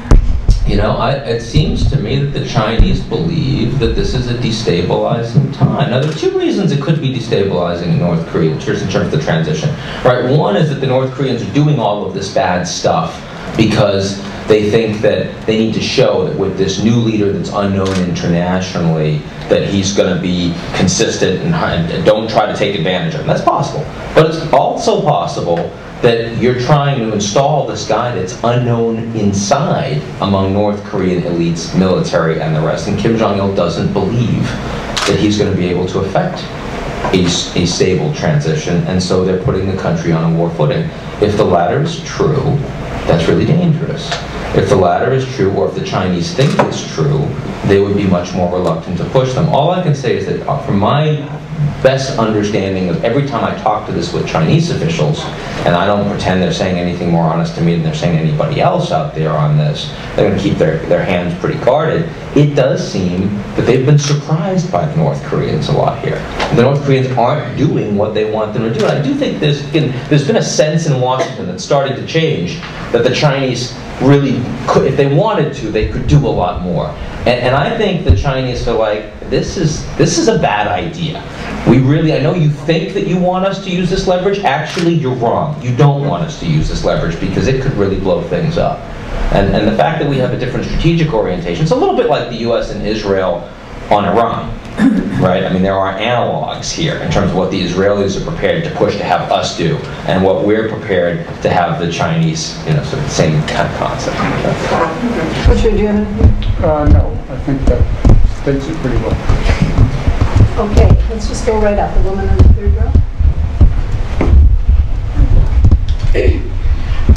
you know, I, it seems to me that the Chinese believe that this is a destabilizing time. Now, there are two reasons it could be destabilizing in North Korea in terms of the transition. Right, one is that the North Koreans are doing all of this bad stuff because they think that they need to show that with this new leader that's unknown internationally, that he's going to be consistent and, and don't try to take advantage of him. That's possible. But it's also possible that you're trying to install this guy that's unknown inside among North Korean elites, military, and the rest. And Kim Jong il doesn't believe that he's going to be able to effect a, a stable transition, and so they're putting the country on a war footing. If the latter is true, that's really dangerous. If the latter is true, or if the Chinese think it's true, they would be much more reluctant to push them. All I can say is that uh, from my best understanding of every time I talk to this with Chinese officials, and I don't pretend they're saying anything more honest to me than they're saying anybody else out there on this, they're going to keep their, their hands pretty guarded. It does seem that they've been surprised by the North Koreans a lot here. The North Koreans aren't doing what they want them to do. And I do think there's been, there's been a sense in Washington that's starting to change that the Chinese really could, if they wanted to, they could do a lot more. And, and I think the Chinese are like, this is this is a bad idea. We really, I know you think that you want us to use this leverage. Actually, you're wrong. You don't want us to use this leverage because it could really blow things up. And, and the fact that we have a different strategic orientation, it's a little bit like the U.S. and Israel on Iran, right? I mean, there are analogs here in terms of what the Israelis are prepared to push to have us do, and what we're prepared to have the Chinese, you know, sort of same kind of concept. Richard, do you have? Uh, no, I think that states it pretty well. Okay, let's just go right up. The woman in the third row.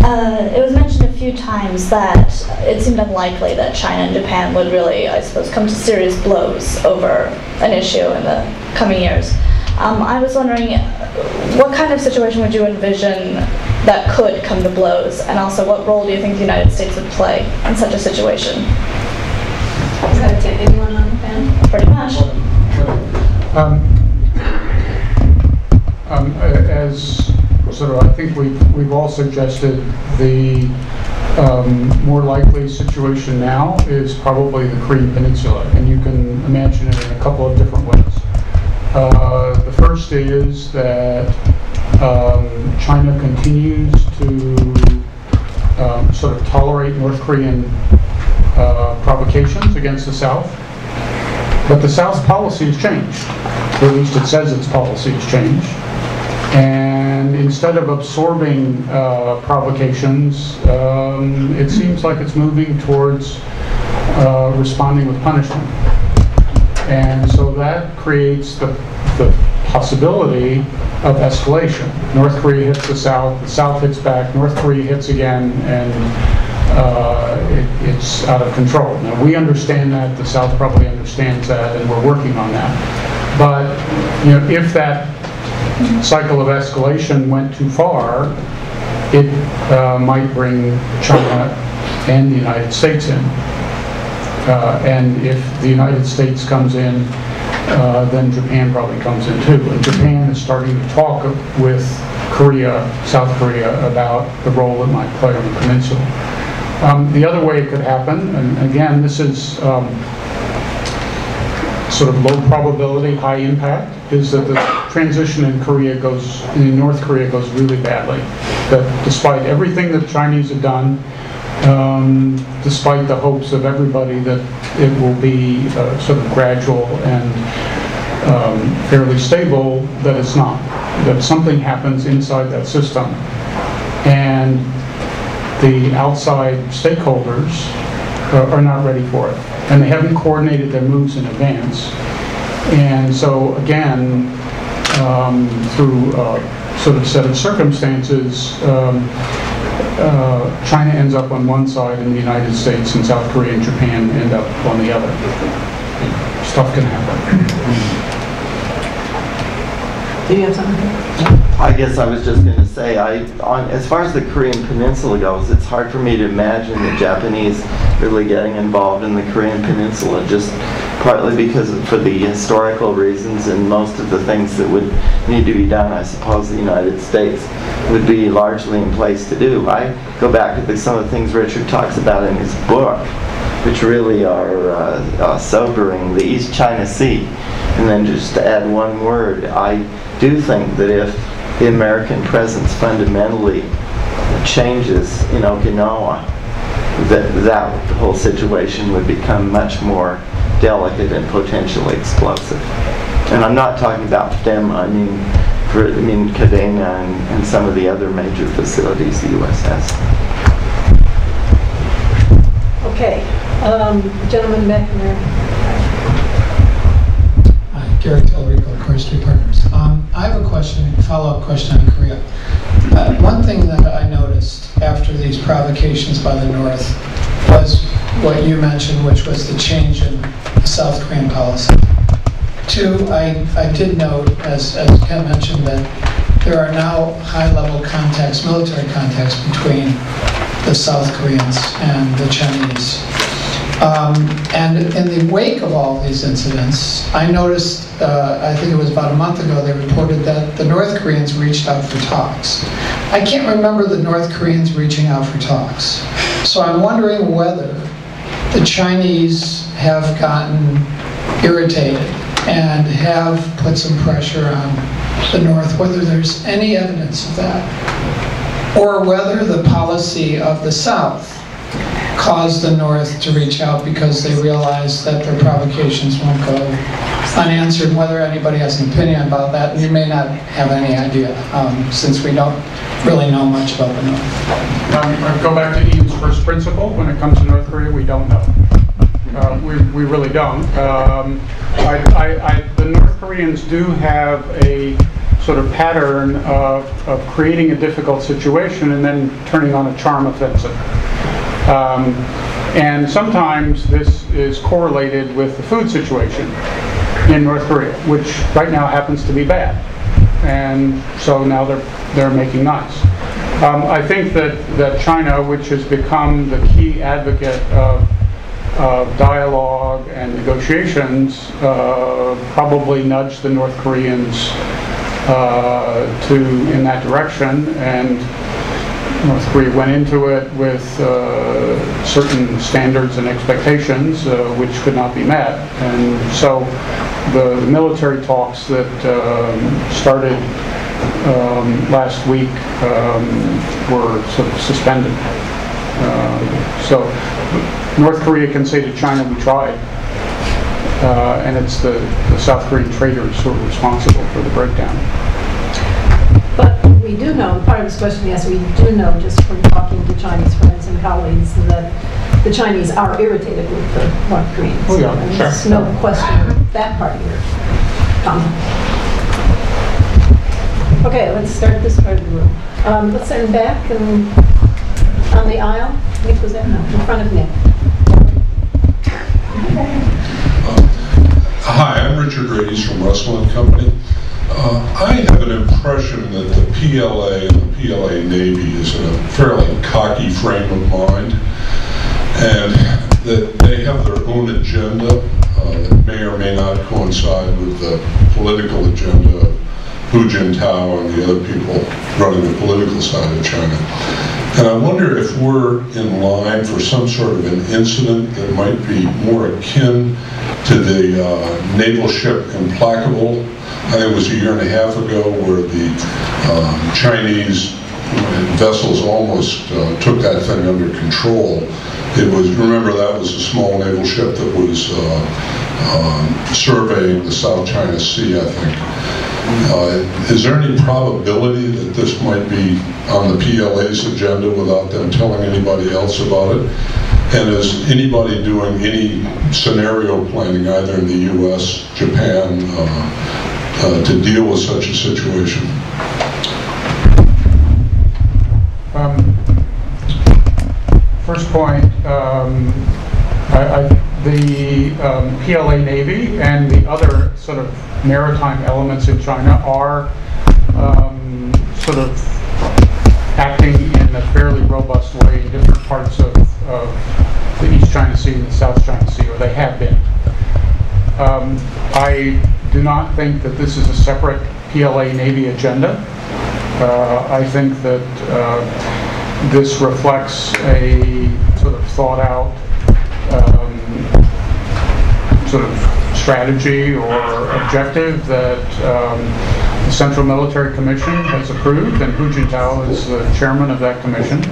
Uh, it was mentioned a few times that it seemed unlikely that China and Japan would really, I suppose, come to serious blows over an issue in the coming years. Um, I was wondering, what kind of situation would you envision that could come to blows, and also what role do you think the United States would play in such a situation? Is that to anyone on the panel? Pretty much. Um, um, As sort of, I think we've, we've all suggested the um, more likely situation now is probably the Korean Peninsula, and you can imagine it in a couple of different ways. Uh, The first is that um, China continues to um, sort of tolerate North Korean uh, provocations against the South. But the South's policy has changed, or at least it says its policy has changed. And instead of absorbing uh, provocations, um, it seems like it's moving towards uh, responding with punishment. And so that creates the, the possibility of escalation. North Korea hits the South, the South hits back, North Korea hits again, and uh, it, it's out of control. Now, we understand that, the South probably understands that, and we're working on that. But, you know, if that cycle of escalation went too far, it uh, might bring China and the United States in. Uh, And if the United States comes in, uh, then Japan probably comes in too. And Japan is starting to talk with Korea, South Korea, about the role it might play on the peninsula. Um, The other way it could happen, and again, this is um, sort of low probability, high impact, is that the transition in Korea goes, in North Korea goes really badly. That despite everything that the Chinese have done, um, despite the hopes of everybody that it will be uh, sort of gradual and um, fairly stable, that it's not. That something happens inside that system. And the outside stakeholders uh, are not ready for it. And they haven't coordinated their moves in advance. And so again, um, through a sort of set of circumstances, um, uh, China ends up on one side and the United States and South Korea and Japan end up on the other. Stuff can happen. Do you have something? I guess I was just going to say, I, on, as far as the Korean Peninsula goes, it's hard for me to imagine the Japanese really getting involved in the Korean Peninsula, just partly because of, for the historical reasons and most of the things that would need to be done, I suppose the United States would be largely in place to do. I go back to the, some of the things Richard talks about in his book, which really are uh, uh, sobering, the East China Sea. And then just to add one word, I do think that if the American presence fundamentally changes in Okinawa, that that whole situation would become much more delicate and potentially explosive. And I'm not talking about FEM, I mean, for, I mean Kadena and, and some of the other major facilities the U.S. has. Okay, um, gentleman back there. Hi, Gary Tellerico, Core Street Partners. Um, I have a question, follow-up question on Korea. Uh, One thing that I noticed after these provocations by the North was what you mentioned, which was the change in South Korean policy. Two, I, I did note, as, as Kent mentioned, that there are now high-level contacts, military contacts between the South Koreans and the Chinese. Um, And in the wake of all these incidents, I noticed, uh, I think it was about a month ago, they reported that the North Koreans reached out for talks. I can't remember the North Koreans reaching out for talks. So I'm wondering whether the Chinese have gotten irritated and have put some pressure on the North, whether there's any evidence of that. Or whether the policy of the South caused the North to reach out because they realized that their provocations won't go unanswered. Whether anybody has an opinion about that, you may not have any idea, um, since we don't really know much about the North. Um, go back to Ian's first principle, when it comes to North Korea, we don't know. Uh, We we really don't. Um, I- I- I- The North Koreans do have a sort of pattern of of creating a difficult situation and then turning on a charm offensive. Um, And sometimes this is correlated with the food situation in North Korea, which right now happens to be bad. And so now they're, they're making nice. Um, I think that, that China, which has become the key advocate of, of dialogue and negotiations, uh, probably nudged the North Koreans uh, to, in that direction, and North Korea went into it with uh, certain standards and expectations uh, which could not be met. And so the, the military talks that um, started um, last week um, were sort of suspended. Um, so North Korea can say to China, we tried. Uh, and it's the, the South Korean traitors who are responsible for the breakdown. But we do know, part of this question, yes, we do know just from talking to Chinese friends and colleagues that the Chinese are irritated with the North Koreans. Oh, yeah, And sure. There's no question that part of your comment. Okay, let's start this part of the room. Um, let's end back and on the aisle. Nick was there? No, in front of Nick. Hi, I'm Richard Rades from Russell and Company. Uh, I have an impression that the PLA and the PLA Navy is in a fairly cocky frame of mind, and that they have their own agenda uh, that may or may not coincide with the political agenda of Hu Jintao and the other people running the political side of China. And I wonder if we're in line for some sort of an incident that might be more akin to the uh, naval ship Impeccable. I think it was a year and a half ago where the um, Chinese vessels almost uh, took that thing under control. It was, remember that was a small naval ship that was uh, um, surveying the South China Sea, I think. Uh, Is there any probability that this might be on the PLA's agenda without them telling anybody else about it? And is anybody doing any scenario planning either in the US, Japan, uh, uh, to deal with such a situation? Um, First point, um, I- I- the um, PLA Navy and the other sort of maritime elements in China are um, sort of acting in a fairly robust way in different parts of of the East China Sea and the South China Sea, or they have been. Um, I do not think that this is a separate PLA Navy agenda. Uh, I think that uh, this reflects a sort of thought-out um, sort of strategy or objective that um, the Central Military Commission has approved, and Hu Jintao is the chairman of that commission.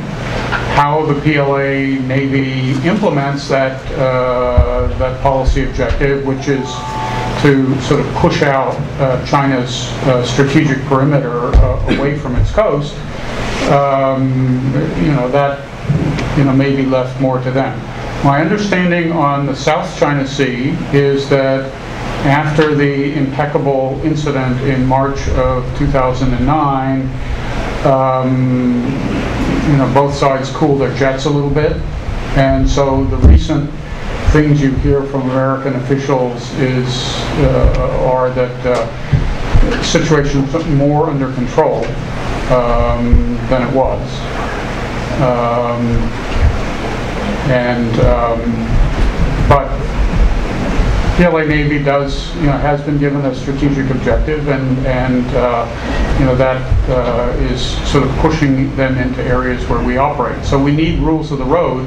How the PLA Navy implements that, uh, that policy objective, which is to sort of push out uh, China's uh, strategic perimeter uh, away from its coast, um, you know, that, you know, may be left more to them. My understanding on the South China Sea is that after the impeccable incident in March of 2009, um, you know, both sides cooled their jets a little bit. And so the recent things you hear from American officials is, uh, are that uh, situation's more under control um, than it was. Um, and, um, but PLA Navy does, you know, has been given a strategic objective and, and, uh, you know, that, uh, is sort of pushing them into areas where we operate. So we need rules of the road,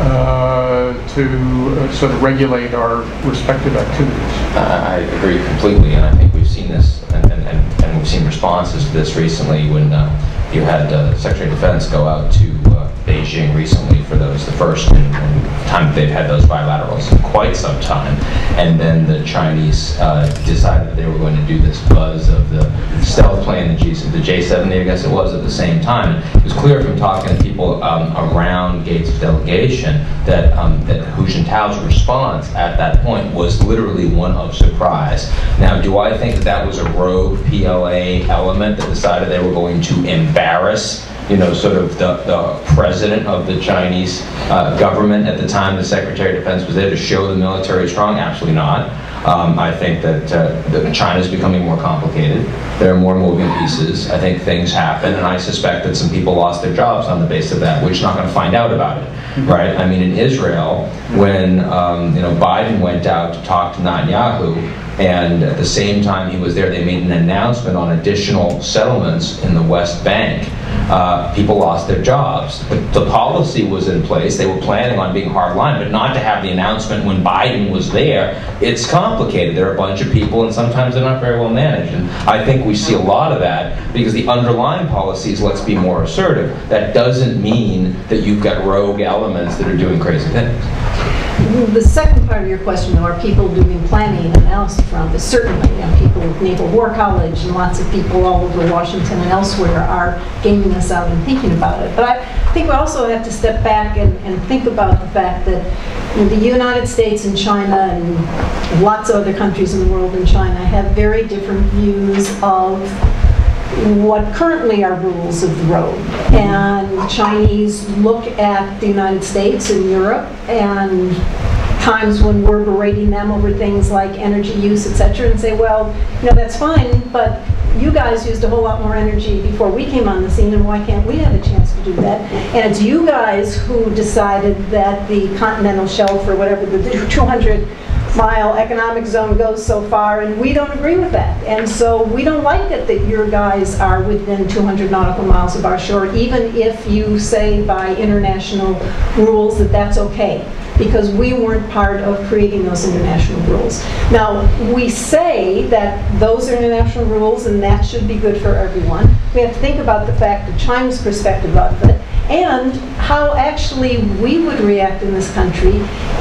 uh, to uh, sort of regulate our respective activities. I agree completely, and I think we've seen this, and, and, and we've seen responses to this recently when uh, you had uh, Secretary of Defense go out to Beijing recently for those, the first in, in time they've had those bilaterals in quite some time. And then the Chinese uh, decided that they were going to do this buzz of the stealth plane, the, G, the J-20, I guess it was, at the same time. It was clear from talking to people um, around Gates' delegation that, um, that Hu Jintao's response at that point was literally one of surprise. Now, do I think that that was a rogue PLA element that decided they were going to embarrass you know, sort of the, the president of the Chinese uh, government at the time the Secretary of Defense was there to show the military strong? Absolutely not. Um, I think that, uh, that China's becoming more complicated. There are more moving pieces. I think things happen, and I suspect that some people lost their jobs on the basis of that. We're just not going to find out about it, right? I mean, in Israel, when um, you know Biden went out to talk to Netanyahu, And at the same time he was there, they made an announcement on additional settlements in the West Bank. Uh, people lost their jobs. The, the policy was in place. They were planning on being hardline, but not to have the announcement when Biden was there. It's complicated. There are a bunch of people, and sometimes they're not very well managed. And I think we see a lot of that because the underlying policy is let's be more assertive. That doesn't mean that you've got rogue elements that are doing crazy things. The second part of your question, though, are people doing planning and analysis around this? Certainly, you know, people with Naval War College and lots of people all over Washington and elsewhere are gaming this out and thinking about it. But I think we also have to step back and, and think about the fact that you know, the United States and China and lots of other countries in the world and China have very different views of what currently are rules of the road. And Chinese look at the United States and Europe and times when we're berating them over things like energy use, et cetera, and say, well, you know, that's fine, but you guys used a whole lot more energy before we came on the scene, and why can't we have a chance to do that? And it's you guys who decided that the continental shelf, or whatever, the 200 mile economic zone goes so far, and we don't agree with that. And so we don't like it that your guys are within 200 nautical miles of our shore, even if you say by international rules that that's okay because we weren't part of creating those international rules. Now, we say that those are international rules and that should be good for everyone. We have to think about the fact that China's perspective of it and how actually we would react in this country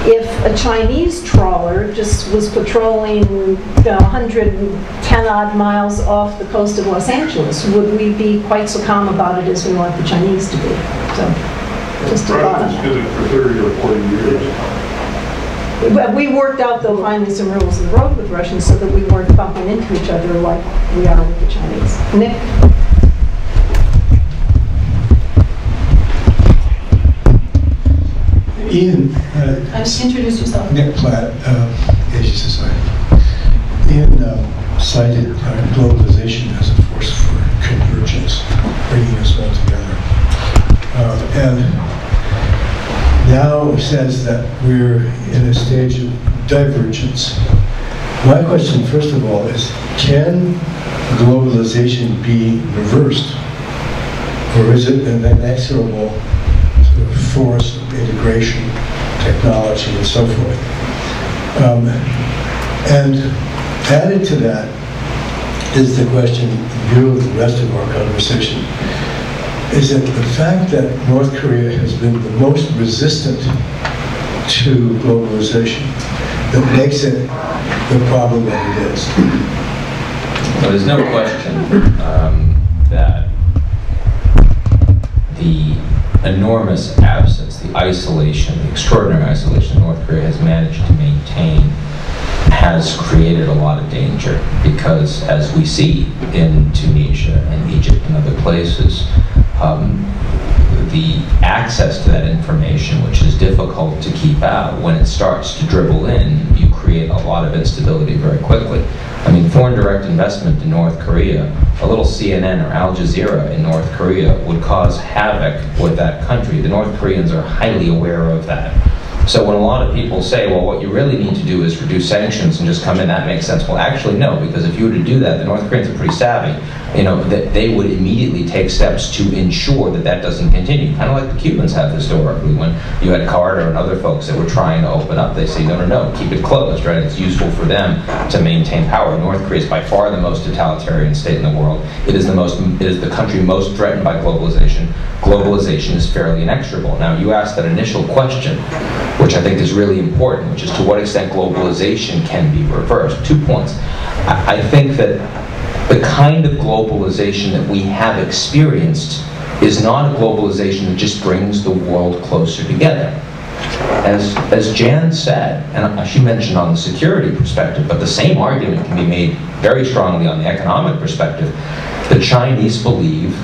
if a Chinese trawler just was patrolling you know, 110 odd miles off the coast of Los Angeles. Would we be quite so calm about it as we want the Chinese to be? So, just a thought on that. did it for 30 or 40 years. But we worked out, though, finally some rules of the road with Russians so that we weren't bumping into each other like we are with the Chinese. Nick? Ian, uh, Just introduce yourself. Nick Platt, uh, Asia Society. Ian uh, cited uh, globalization as a force for convergence, bringing us all together. Uh, And now says that we're in a stage of divergence. My question, first of all, is can globalization be reversed? Or is it an inexorable of integration, technology, and so forth? Um, and added to that is the question, in view of the rest of our conversation, is that the fact that North Korea has been the most resistant to globalization that makes it the problem that it is. Well, there's no question um, that the enormous absence, the isolation, the extraordinary isolation North Korea has managed to maintain has created a lot of danger because as we see in Tunisia and Egypt and other places, um, the access to that information, which is difficult to keep out, when it starts to dribble in, you create a lot of instability very quickly. I mean, foreign direct investment in North Korea, a little CNN or Al Jazeera in North Korea would cause havoc with that country. The North Koreans are highly aware of that. So when a lot of people say, well, what you really need to do is reduce sanctions and just come in, that makes sense. Well, actually, no, because if you were to do that, the North Koreans are pretty savvy. You know, that they would immediately take steps to ensure that that doesn't continue. Kind of like the Cubans have historically when you had Carter and other folks that were trying to open up. They say, no, no, no, keep it closed, right? It's useful for them to maintain power. North Korea is by far the most totalitarian state in the world. It is the most, it is the country most threatened by globalization. Globalization is fairly inexorable. Now, you asked that initial question, which I think is really important, which is to what extent globalization can be reversed. Two points. I, I think that the kind of globalization that we have experienced is not a globalization that just brings the world closer together. As, as Jan said, and she mentioned on the security perspective, but the same argument can be made very strongly on the economic perspective. The Chinese believe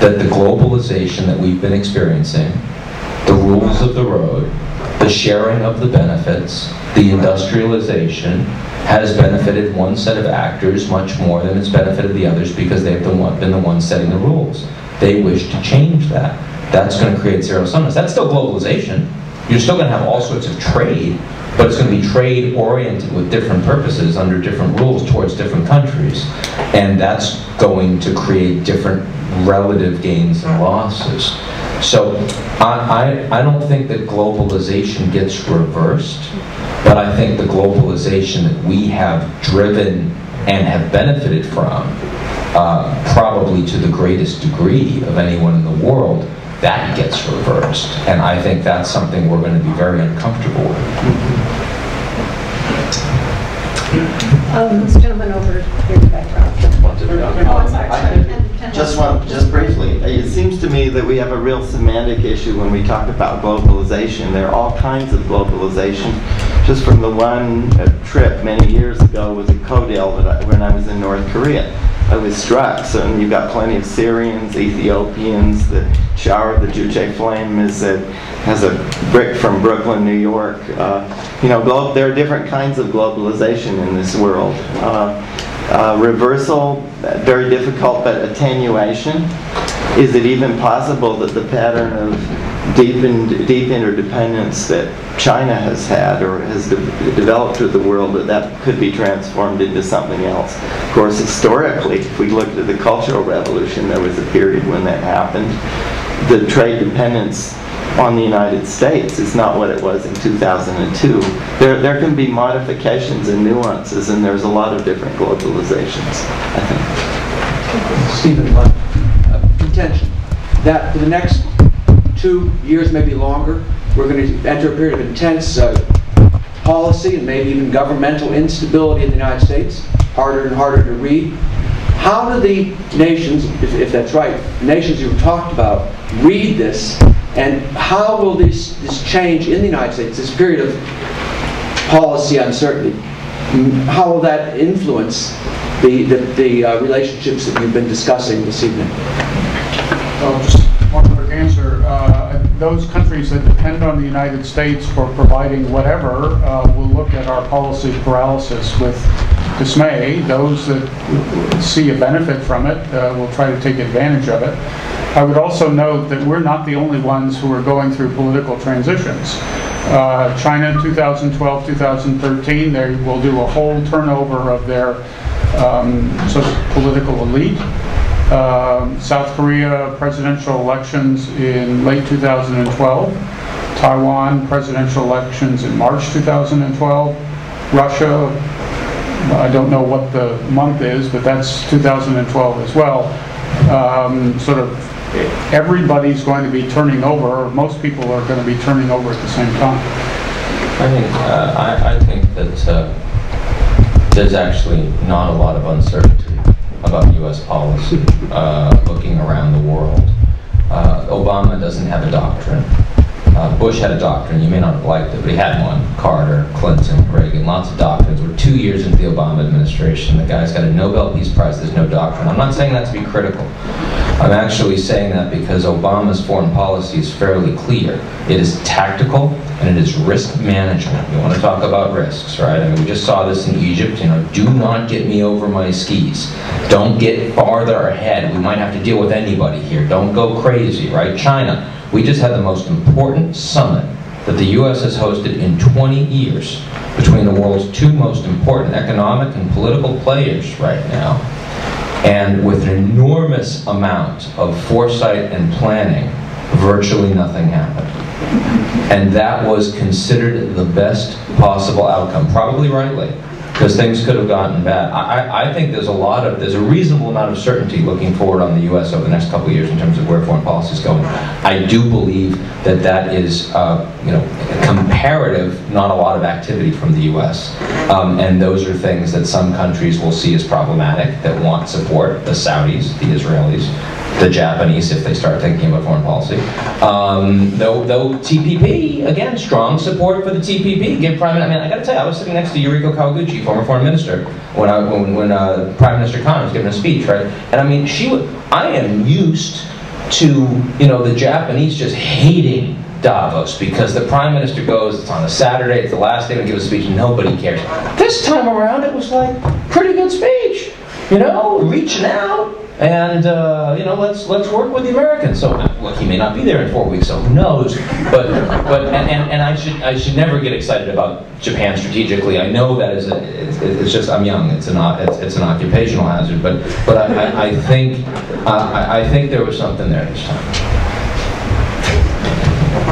that the globalization that we've been experiencing, the rules of the road, the sharing of the benefits, the industrialization, has benefited one set of actors much more than it's benefited the others because they've been the ones setting the rules. They wish to change that. That's going to create zero sumness. That's still globalization. You're still going to have all sorts of trade, but it's going to be trade oriented with different purposes under different rules towards different countries. And that's going to create different relative gains and losses. So I, I, I don't think that globalization gets reversed, but I think the globalization that we have driven and have benefited from, uh, probably to the greatest degree of anyone in the world, that gets reversed. And I think that's something we're going to be very uncomfortable with. Um, This gentleman over here in the background. Oh, I'm sorry, sorry. And- and- Just one, just briefly, it seems to me that we have a real semantic issue when we talk about globalization. There are all kinds of globalization. Just from the one uh, trip many years ago was a Kodal that I, when I was in North Korea. I was struck, so and you've got plenty of Syrians, Ethiopians, the shower of the Juche flame is a, has a brick from Brooklyn, New York. Uh, you know, there are different kinds of globalization in this world. Uh, uh, reversal, uh, very difficult, but attenuation. Is it even possible that the pattern of deep, in, deep interdependence that China has had or has de- developed with the world, that that could be transformed into something else? Of course, historically, if we looked at the Cultural Revolution, there was a period when that happened. The trade dependence on the United States is not what it was in 2002. There, there can be modifications and nuances, and there's a lot of different globalizations, I think. Stephen, uh, contention that for the next two years, maybe longer, we're going to enter a period of intense uh, policy and maybe even governmental instability in the United States, harder and harder to read. How do the nations, if, if that's right, nations you've talked about, read this, and how will this, this change in the United States, this period of policy uncertainty, how will that influence the, the, the uh, relationships that you've been discussing this evening? Well, just one quick answer. Uh, Those countries that depend on the United States for providing whatever uh, will look at our policy paralysis with dismay. Those that see a benefit from it uh, will try to take advantage of it. I would also note that we're not the only ones who are going through political transitions. Uh, China in 2012, 2013, they will do a whole turnover of their um, sort of political elite. Um, South Korea presidential elections in late 2012. Taiwan presidential elections in March 2012. Russia, I don't know what the month is, but that's 2012 as well. Um, Sort of everybody's going to be turning over, or most people are going to be turning over at the same time. I think, uh, I, I think that uh, there's actually not a lot of uncertainty about U.S. policy uh, looking around the world. Uh, Obama doesn't have a doctrine. Uh, Bush had a doctrine. You may not have liked it, but he had one. Carter, Clinton, Reagan, lots of doctrines. We're two years into the Obama administration. The guy's got a Nobel Peace Prize. There's no doctrine. I'm not saying that to be critical. I'm actually saying that because Obama's foreign policy is fairly clear. It is tactical and it is risk management. You want to talk about risks, right? I mean, we just saw this in Egypt. You know, do not get me over my skis. Don't get farther ahead. We might have to deal with anybody here. Don't go crazy, right? China. We just had the most important summit that the U.S. has hosted in 20 years between the world's two most important economic and political players right now. And with an enormous amount of foresight and planning, virtually nothing happened. And that was considered the best possible outcome, probably rightly, because things could have gotten bad. I, I, think there's a lot of, there's a reasonable amount of certainty looking forward on the U.S. over the next couple of years in terms of where foreign policy is going. I do believe that that is, uh, you know, comparative, not a lot of activity from the U.S. Um, and those are things that some countries will see as problematic, that want support, the Saudis, the Israelis, the Japanese if they start thinking about foreign policy. Um, though, though TPP, again, strong support for the TPP. Give Prime Minister, I mean, I got to tell you, I was sitting next to Yoriko Kawaguchi, former foreign minister, when I, when, when uh, Prime Minister Kan was giving a speech, right? And I mean, she would. I am used to you know the Japanese just hating Davos because the prime minister goes, it's on a Saturday, it's the last day to give a speech, nobody cares. This time around, it was like, pretty good speech, you know, reaching out, and uh, you know, let's let's work with the Americans. So, look, he may not be there in four weeks, so who knows? But but and, and, and I should I should never get excited about Japan strategically. I know that is a, it's, it's just I'm young. It's an it's, it's an occupational hazard. But but I, I, I think uh, I, I think there was something there this time.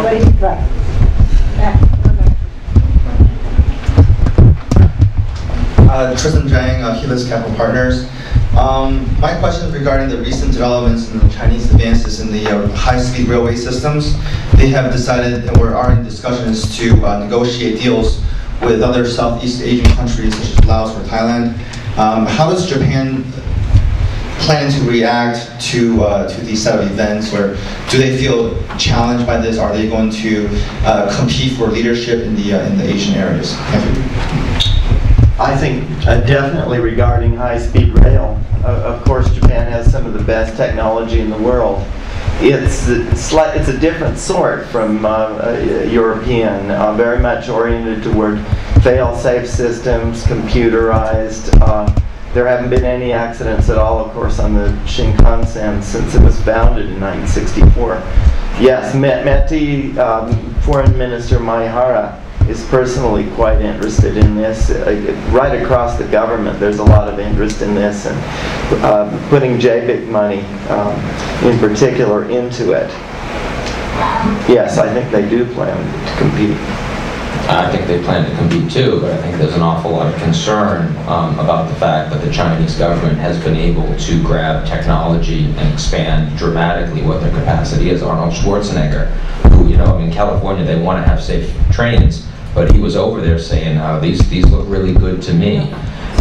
Right, right. Back. Uh, Tristan Zhang, uh, Helix Capital Partners. Um, my question is regarding the recent developments in the Chinese advances in the uh, high-speed railway systems. They have decided or are in discussions to uh, negotiate deals with other Southeast Asian countries such as Laos or Thailand. Um, how does Japan plan to react to uh, to these set of events, or do they feel challenged by this? Are they going to uh, compete for leadership in the uh, in the Asian areas? Thank you. I think uh, definitely regarding high-speed rail, uh, of course Japan has some of the best technology in the world. It's a, it's a different sort from uh, uh, European, uh, very much oriented toward fail-safe systems, computerized. Uh, there haven't been any accidents at all, of course, on the Shinkansen since it was founded in 1964. Yes, METI um, Foreign Minister Maehara is personally quite interested in this. Uh, right across the government, there's a lot of interest in this, and uh, putting JBIC money um, in particular into it. Yes, I think they do plan to compete. I think they plan to compete too, but I think there's an awful lot of concern um, about the fact that the Chinese government has been able to grab technology and expand dramatically what their capacity is. Arnold Schwarzenegger, who, you know, in California, they want to have safe trains, but he was over there saying, oh, these, these look really good to me.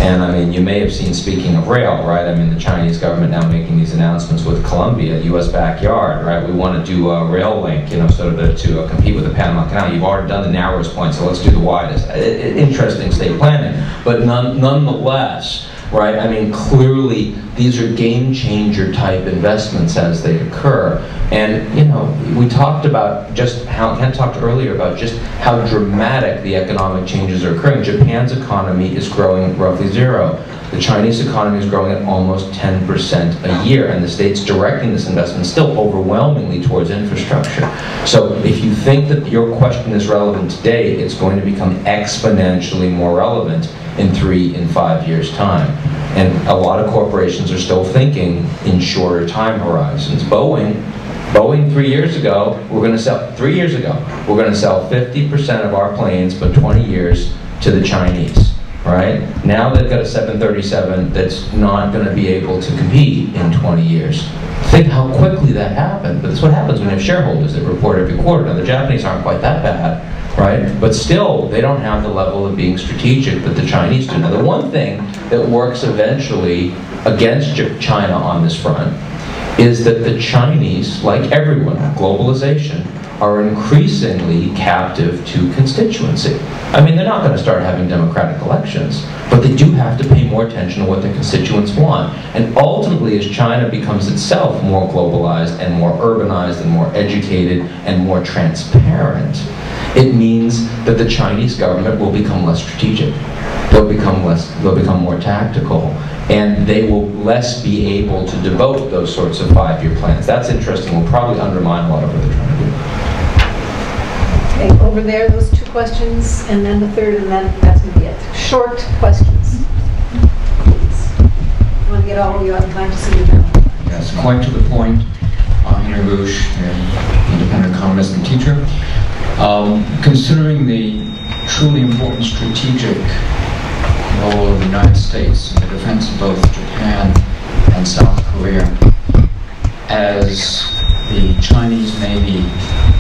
And I mean, you may have seen, speaking of rail, right? I mean, the Chinese government now making these announcements with Colombia, U.S. backyard, right? We want to do a rail link, you know, sort of to, to uh, compete with the Panama Canal. You've already done the narrowest point, so let's do the widest. Interesting state planning. But none, nonetheless, right? I mean, clearly these are game changer type investments as they occur. And, you know, we talked about just how, Kent talked earlier about just how dramatic the economic changes are occurring. Japan's economy is growing roughly zero. The Chinese economy is growing at almost 10% a year, and the state's directing this investment still overwhelmingly towards infrastructure. So if you think that your question is relevant today, it's going to become exponentially more relevant in three, in five years' time. And a lot of corporations are still thinking in shorter time horizons. Boeing, Boeing three years ago, we're going to sell, three years ago, we're going to sell 50% of our planes, but 20 years to the Chinese, right? Now they've got a 737 that's not going to be able to compete in 20 years. Think how quickly that happened, but that's what happens when you have shareholders that report every quarter. Now the Japanese aren't quite that bad, right? But still, they don't have the level of being strategic that the Chinese do. Now, the one thing that works eventually against China on this front is that the Chinese, like everyone, globalization, are increasingly captive to constituency. I mean, they're not going to start having democratic elections, but they do have to pay more attention to what their constituents want. And ultimately, as China becomes itself more globalized and more urbanized and more educated and more transparent, it means that the Chinese government will become less strategic. They'll become less, they'll become more tactical, and they will less be able to devote those sorts of five-year plans. That's interesting. Will probably undermine a lot of what over there, those two questions, and then the third, and then that's going to be it. Short questions. Please. I want to get all of you in time to see you now. Yes, quite to the point. I'm Henry Bush, an independent economist and teacher. Um, considering the truly important strategic role of the United States in the defense of both Japan and South Korea, as the Chinese Navy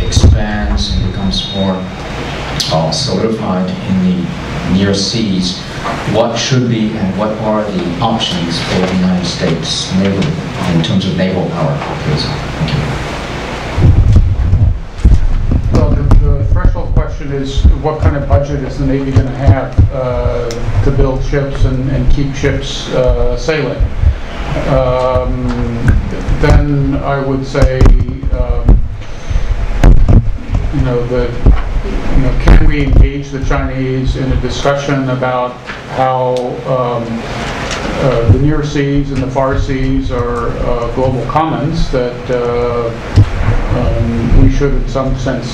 expands and becomes more uh, solidified in the near seas, what should be and what are the options for the United States naval in terms of naval power, please? Thank you. Well the threshold question is, what kind of budget is the Navy going to have uh, to build ships and, and keep ships uh, sailing? Um, then I would say, um, you know, the, you know, can we engage the Chinese in a discussion about how um, uh, the near seas and the far seas are uh, global commons that uh, um, we should in some sense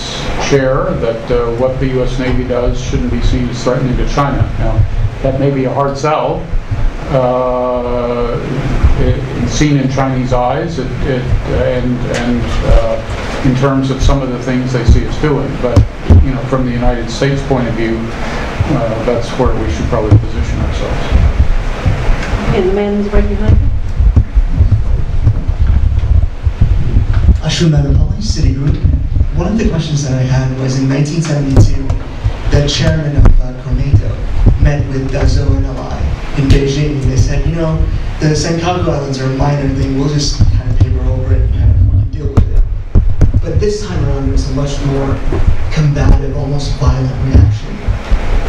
share, that uh, what the U.S. Navy does shouldn't be seen as threatening to China. Now, that may be a hard sell, uh, seen in Chinese eyes, it, it, and, and uh, in terms of some of the things they see us doing. But you know, from the United States point of view, uh, that's where we should probably position ourselves. And the man is right behind you. Ashwin Manapalli, Citigroup. One of the questions that I had was in 1972, the chairman of uh, met with uh, and Enlai in Beijing, and they said, you know, the Senkaku Islands are a minor thing, we'll just kind of paper over it and kind of deal with it. But this time around, was a much more combative, almost violent reaction.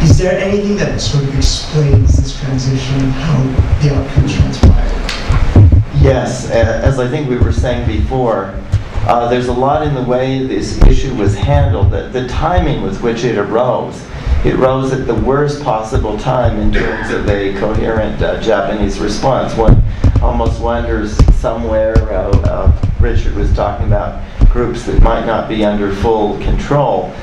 Is there anything that sort of explains this transition, and how the outcome transpired? Yes, as I think we were saying before, uh, there's a lot in the way this issue was handled, the, the timing with which it arose. It rose at the worst possible time in terms of a coherent uh, Japanese response. One almost wonders somewhere, uh, uh, Richard was talking about groups that might not be under full control.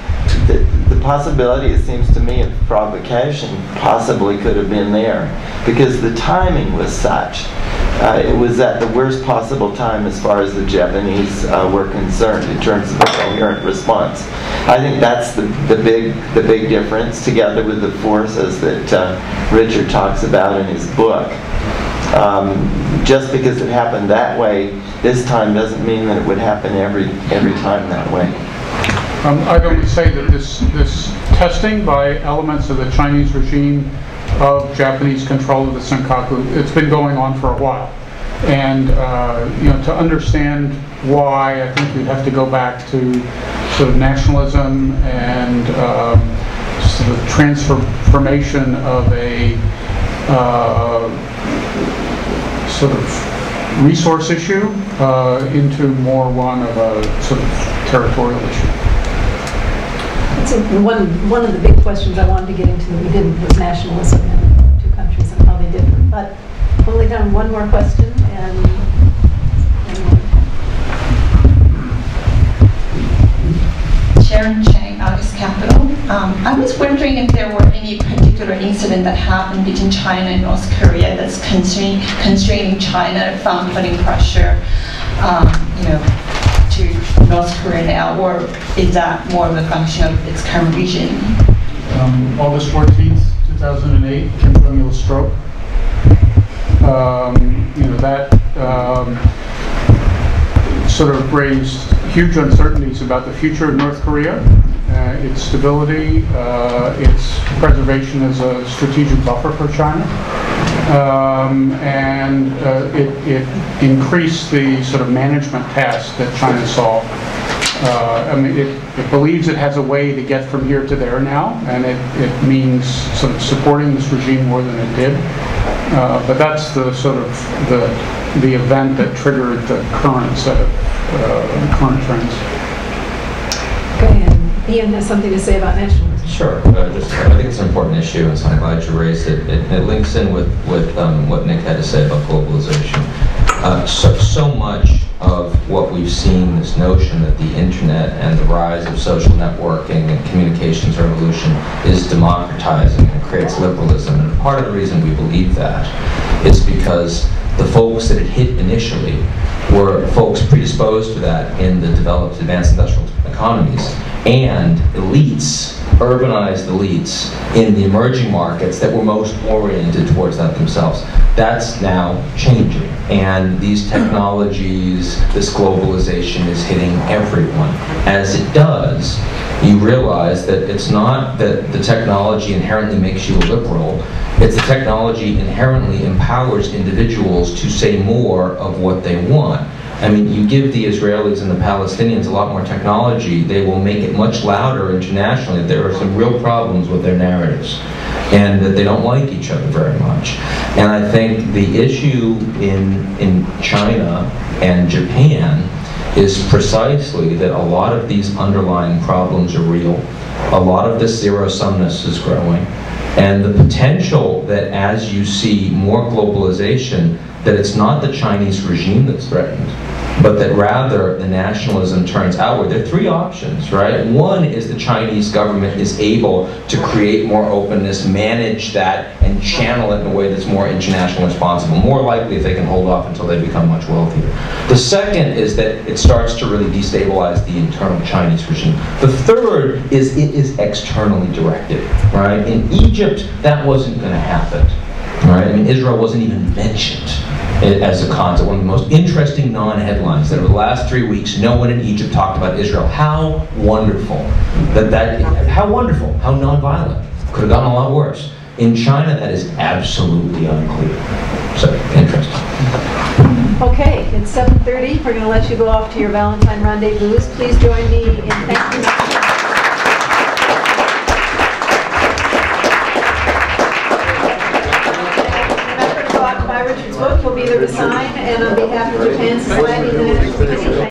The, possibility, it seems to me, of provocation possibly could have been there because the timing was such uh, it was at the worst possible time as far as the Japanese uh, were concerned in terms of a coherent response. I think that's the, the big the big difference, together with the forces that uh, Richard talks about in his book. Um, just because it happened that way this time doesn't mean that it would happen every every time that way. Um, I would say that this this testing by elements of the Chinese regime of Japanese control of the Senkaku. It's been going on for a while. And uh, you know, to understand why, I think you'd have to go back to sort of nationalism and um, sort of transformation of a uh, sort of resource issue uh, into more one of a sort of territorial issue. It's a, one, one of the big questions I wanted to get into that we didn't was nationalism in two countries and how they differ. But I've only done one more question and, Sharon Chang, August Capital. Um, I was wondering if there were any particular incident that happened between China and North Korea that's constrain, constraining China from putting pressure, um, you know, North Korea now, or is that more of a function of its current region? Um, August 14th, 2008, Kim Jong-il stroke. Um, you know, that um, sort of raised huge uncertainties about the future of North Korea, uh, its stability, uh, its preservation as a strategic buffer for China. Um, and uh, it, it, increased the sort of management task that China saw. Uh, I mean, it, it, believes it has a way to get from here to there now, and it, it means sort of supporting this regime more than it did. Uh, but that's the sort of the the event that triggered the current set of uh, current trends. Okay, and Ian has something to say about nationalism. Sure. Uh, just, I think it's an important issue, and so I'm glad you raised it. It, it links in with, with um, what Nick had to say about globalization. Uh, so, so much of what we've seen, this notion that the internet and the rise of social networking and communications revolution is democratizing and creates liberalism. And part of the reason we believe that is because the folks that it hit initially were folks predisposed to that in the developed advanced industrial economies and elites urbanized elites in the emerging markets that were most oriented towards that themselves. That's now changing. And these technologies, this globalization is hitting everyone. As it does, you realize that it's not that the technology inherently makes you a liberal, it's the technology inherently empowers individuals to say more of what they want. I mean, you give the Israelis and the Palestinians a lot more technology, they will make it much louder internationally. that There are some real problems with their narratives and that they don't like each other very much. And I think the issue in, in China and Japan is precisely that a lot of these underlying problems are real. A lot of this zero-sumness is growing. And the potential that as you see more globalization, that it's not the Chinese regime that's threatened, but that rather the nationalism turns outward. There are three options, right? One is the Chinese government is able to create more openness, manage that, and channel it in a way that's more international responsible. More likely if they can hold off until they become much wealthier. The second is that it starts to really destabilize the internal Chinese regime. The third is it is externally directed, right? In Egypt, that wasn't going to happen. Right? I mean, Israel wasn't even mentioned as a concept. One of the most interesting non-headlines that over the last three weeks, no one in Egypt talked about Israel. How wonderful that that. How wonderful. How non-violent. Could have gotten a lot worse. In China, that is absolutely unclear. So interesting. Okay, it's 7:30. We're going to let you go off to your Valentine rendezvous. Please join me in thanking. Be there to sign. And on behalf of Japan Society, the meeting.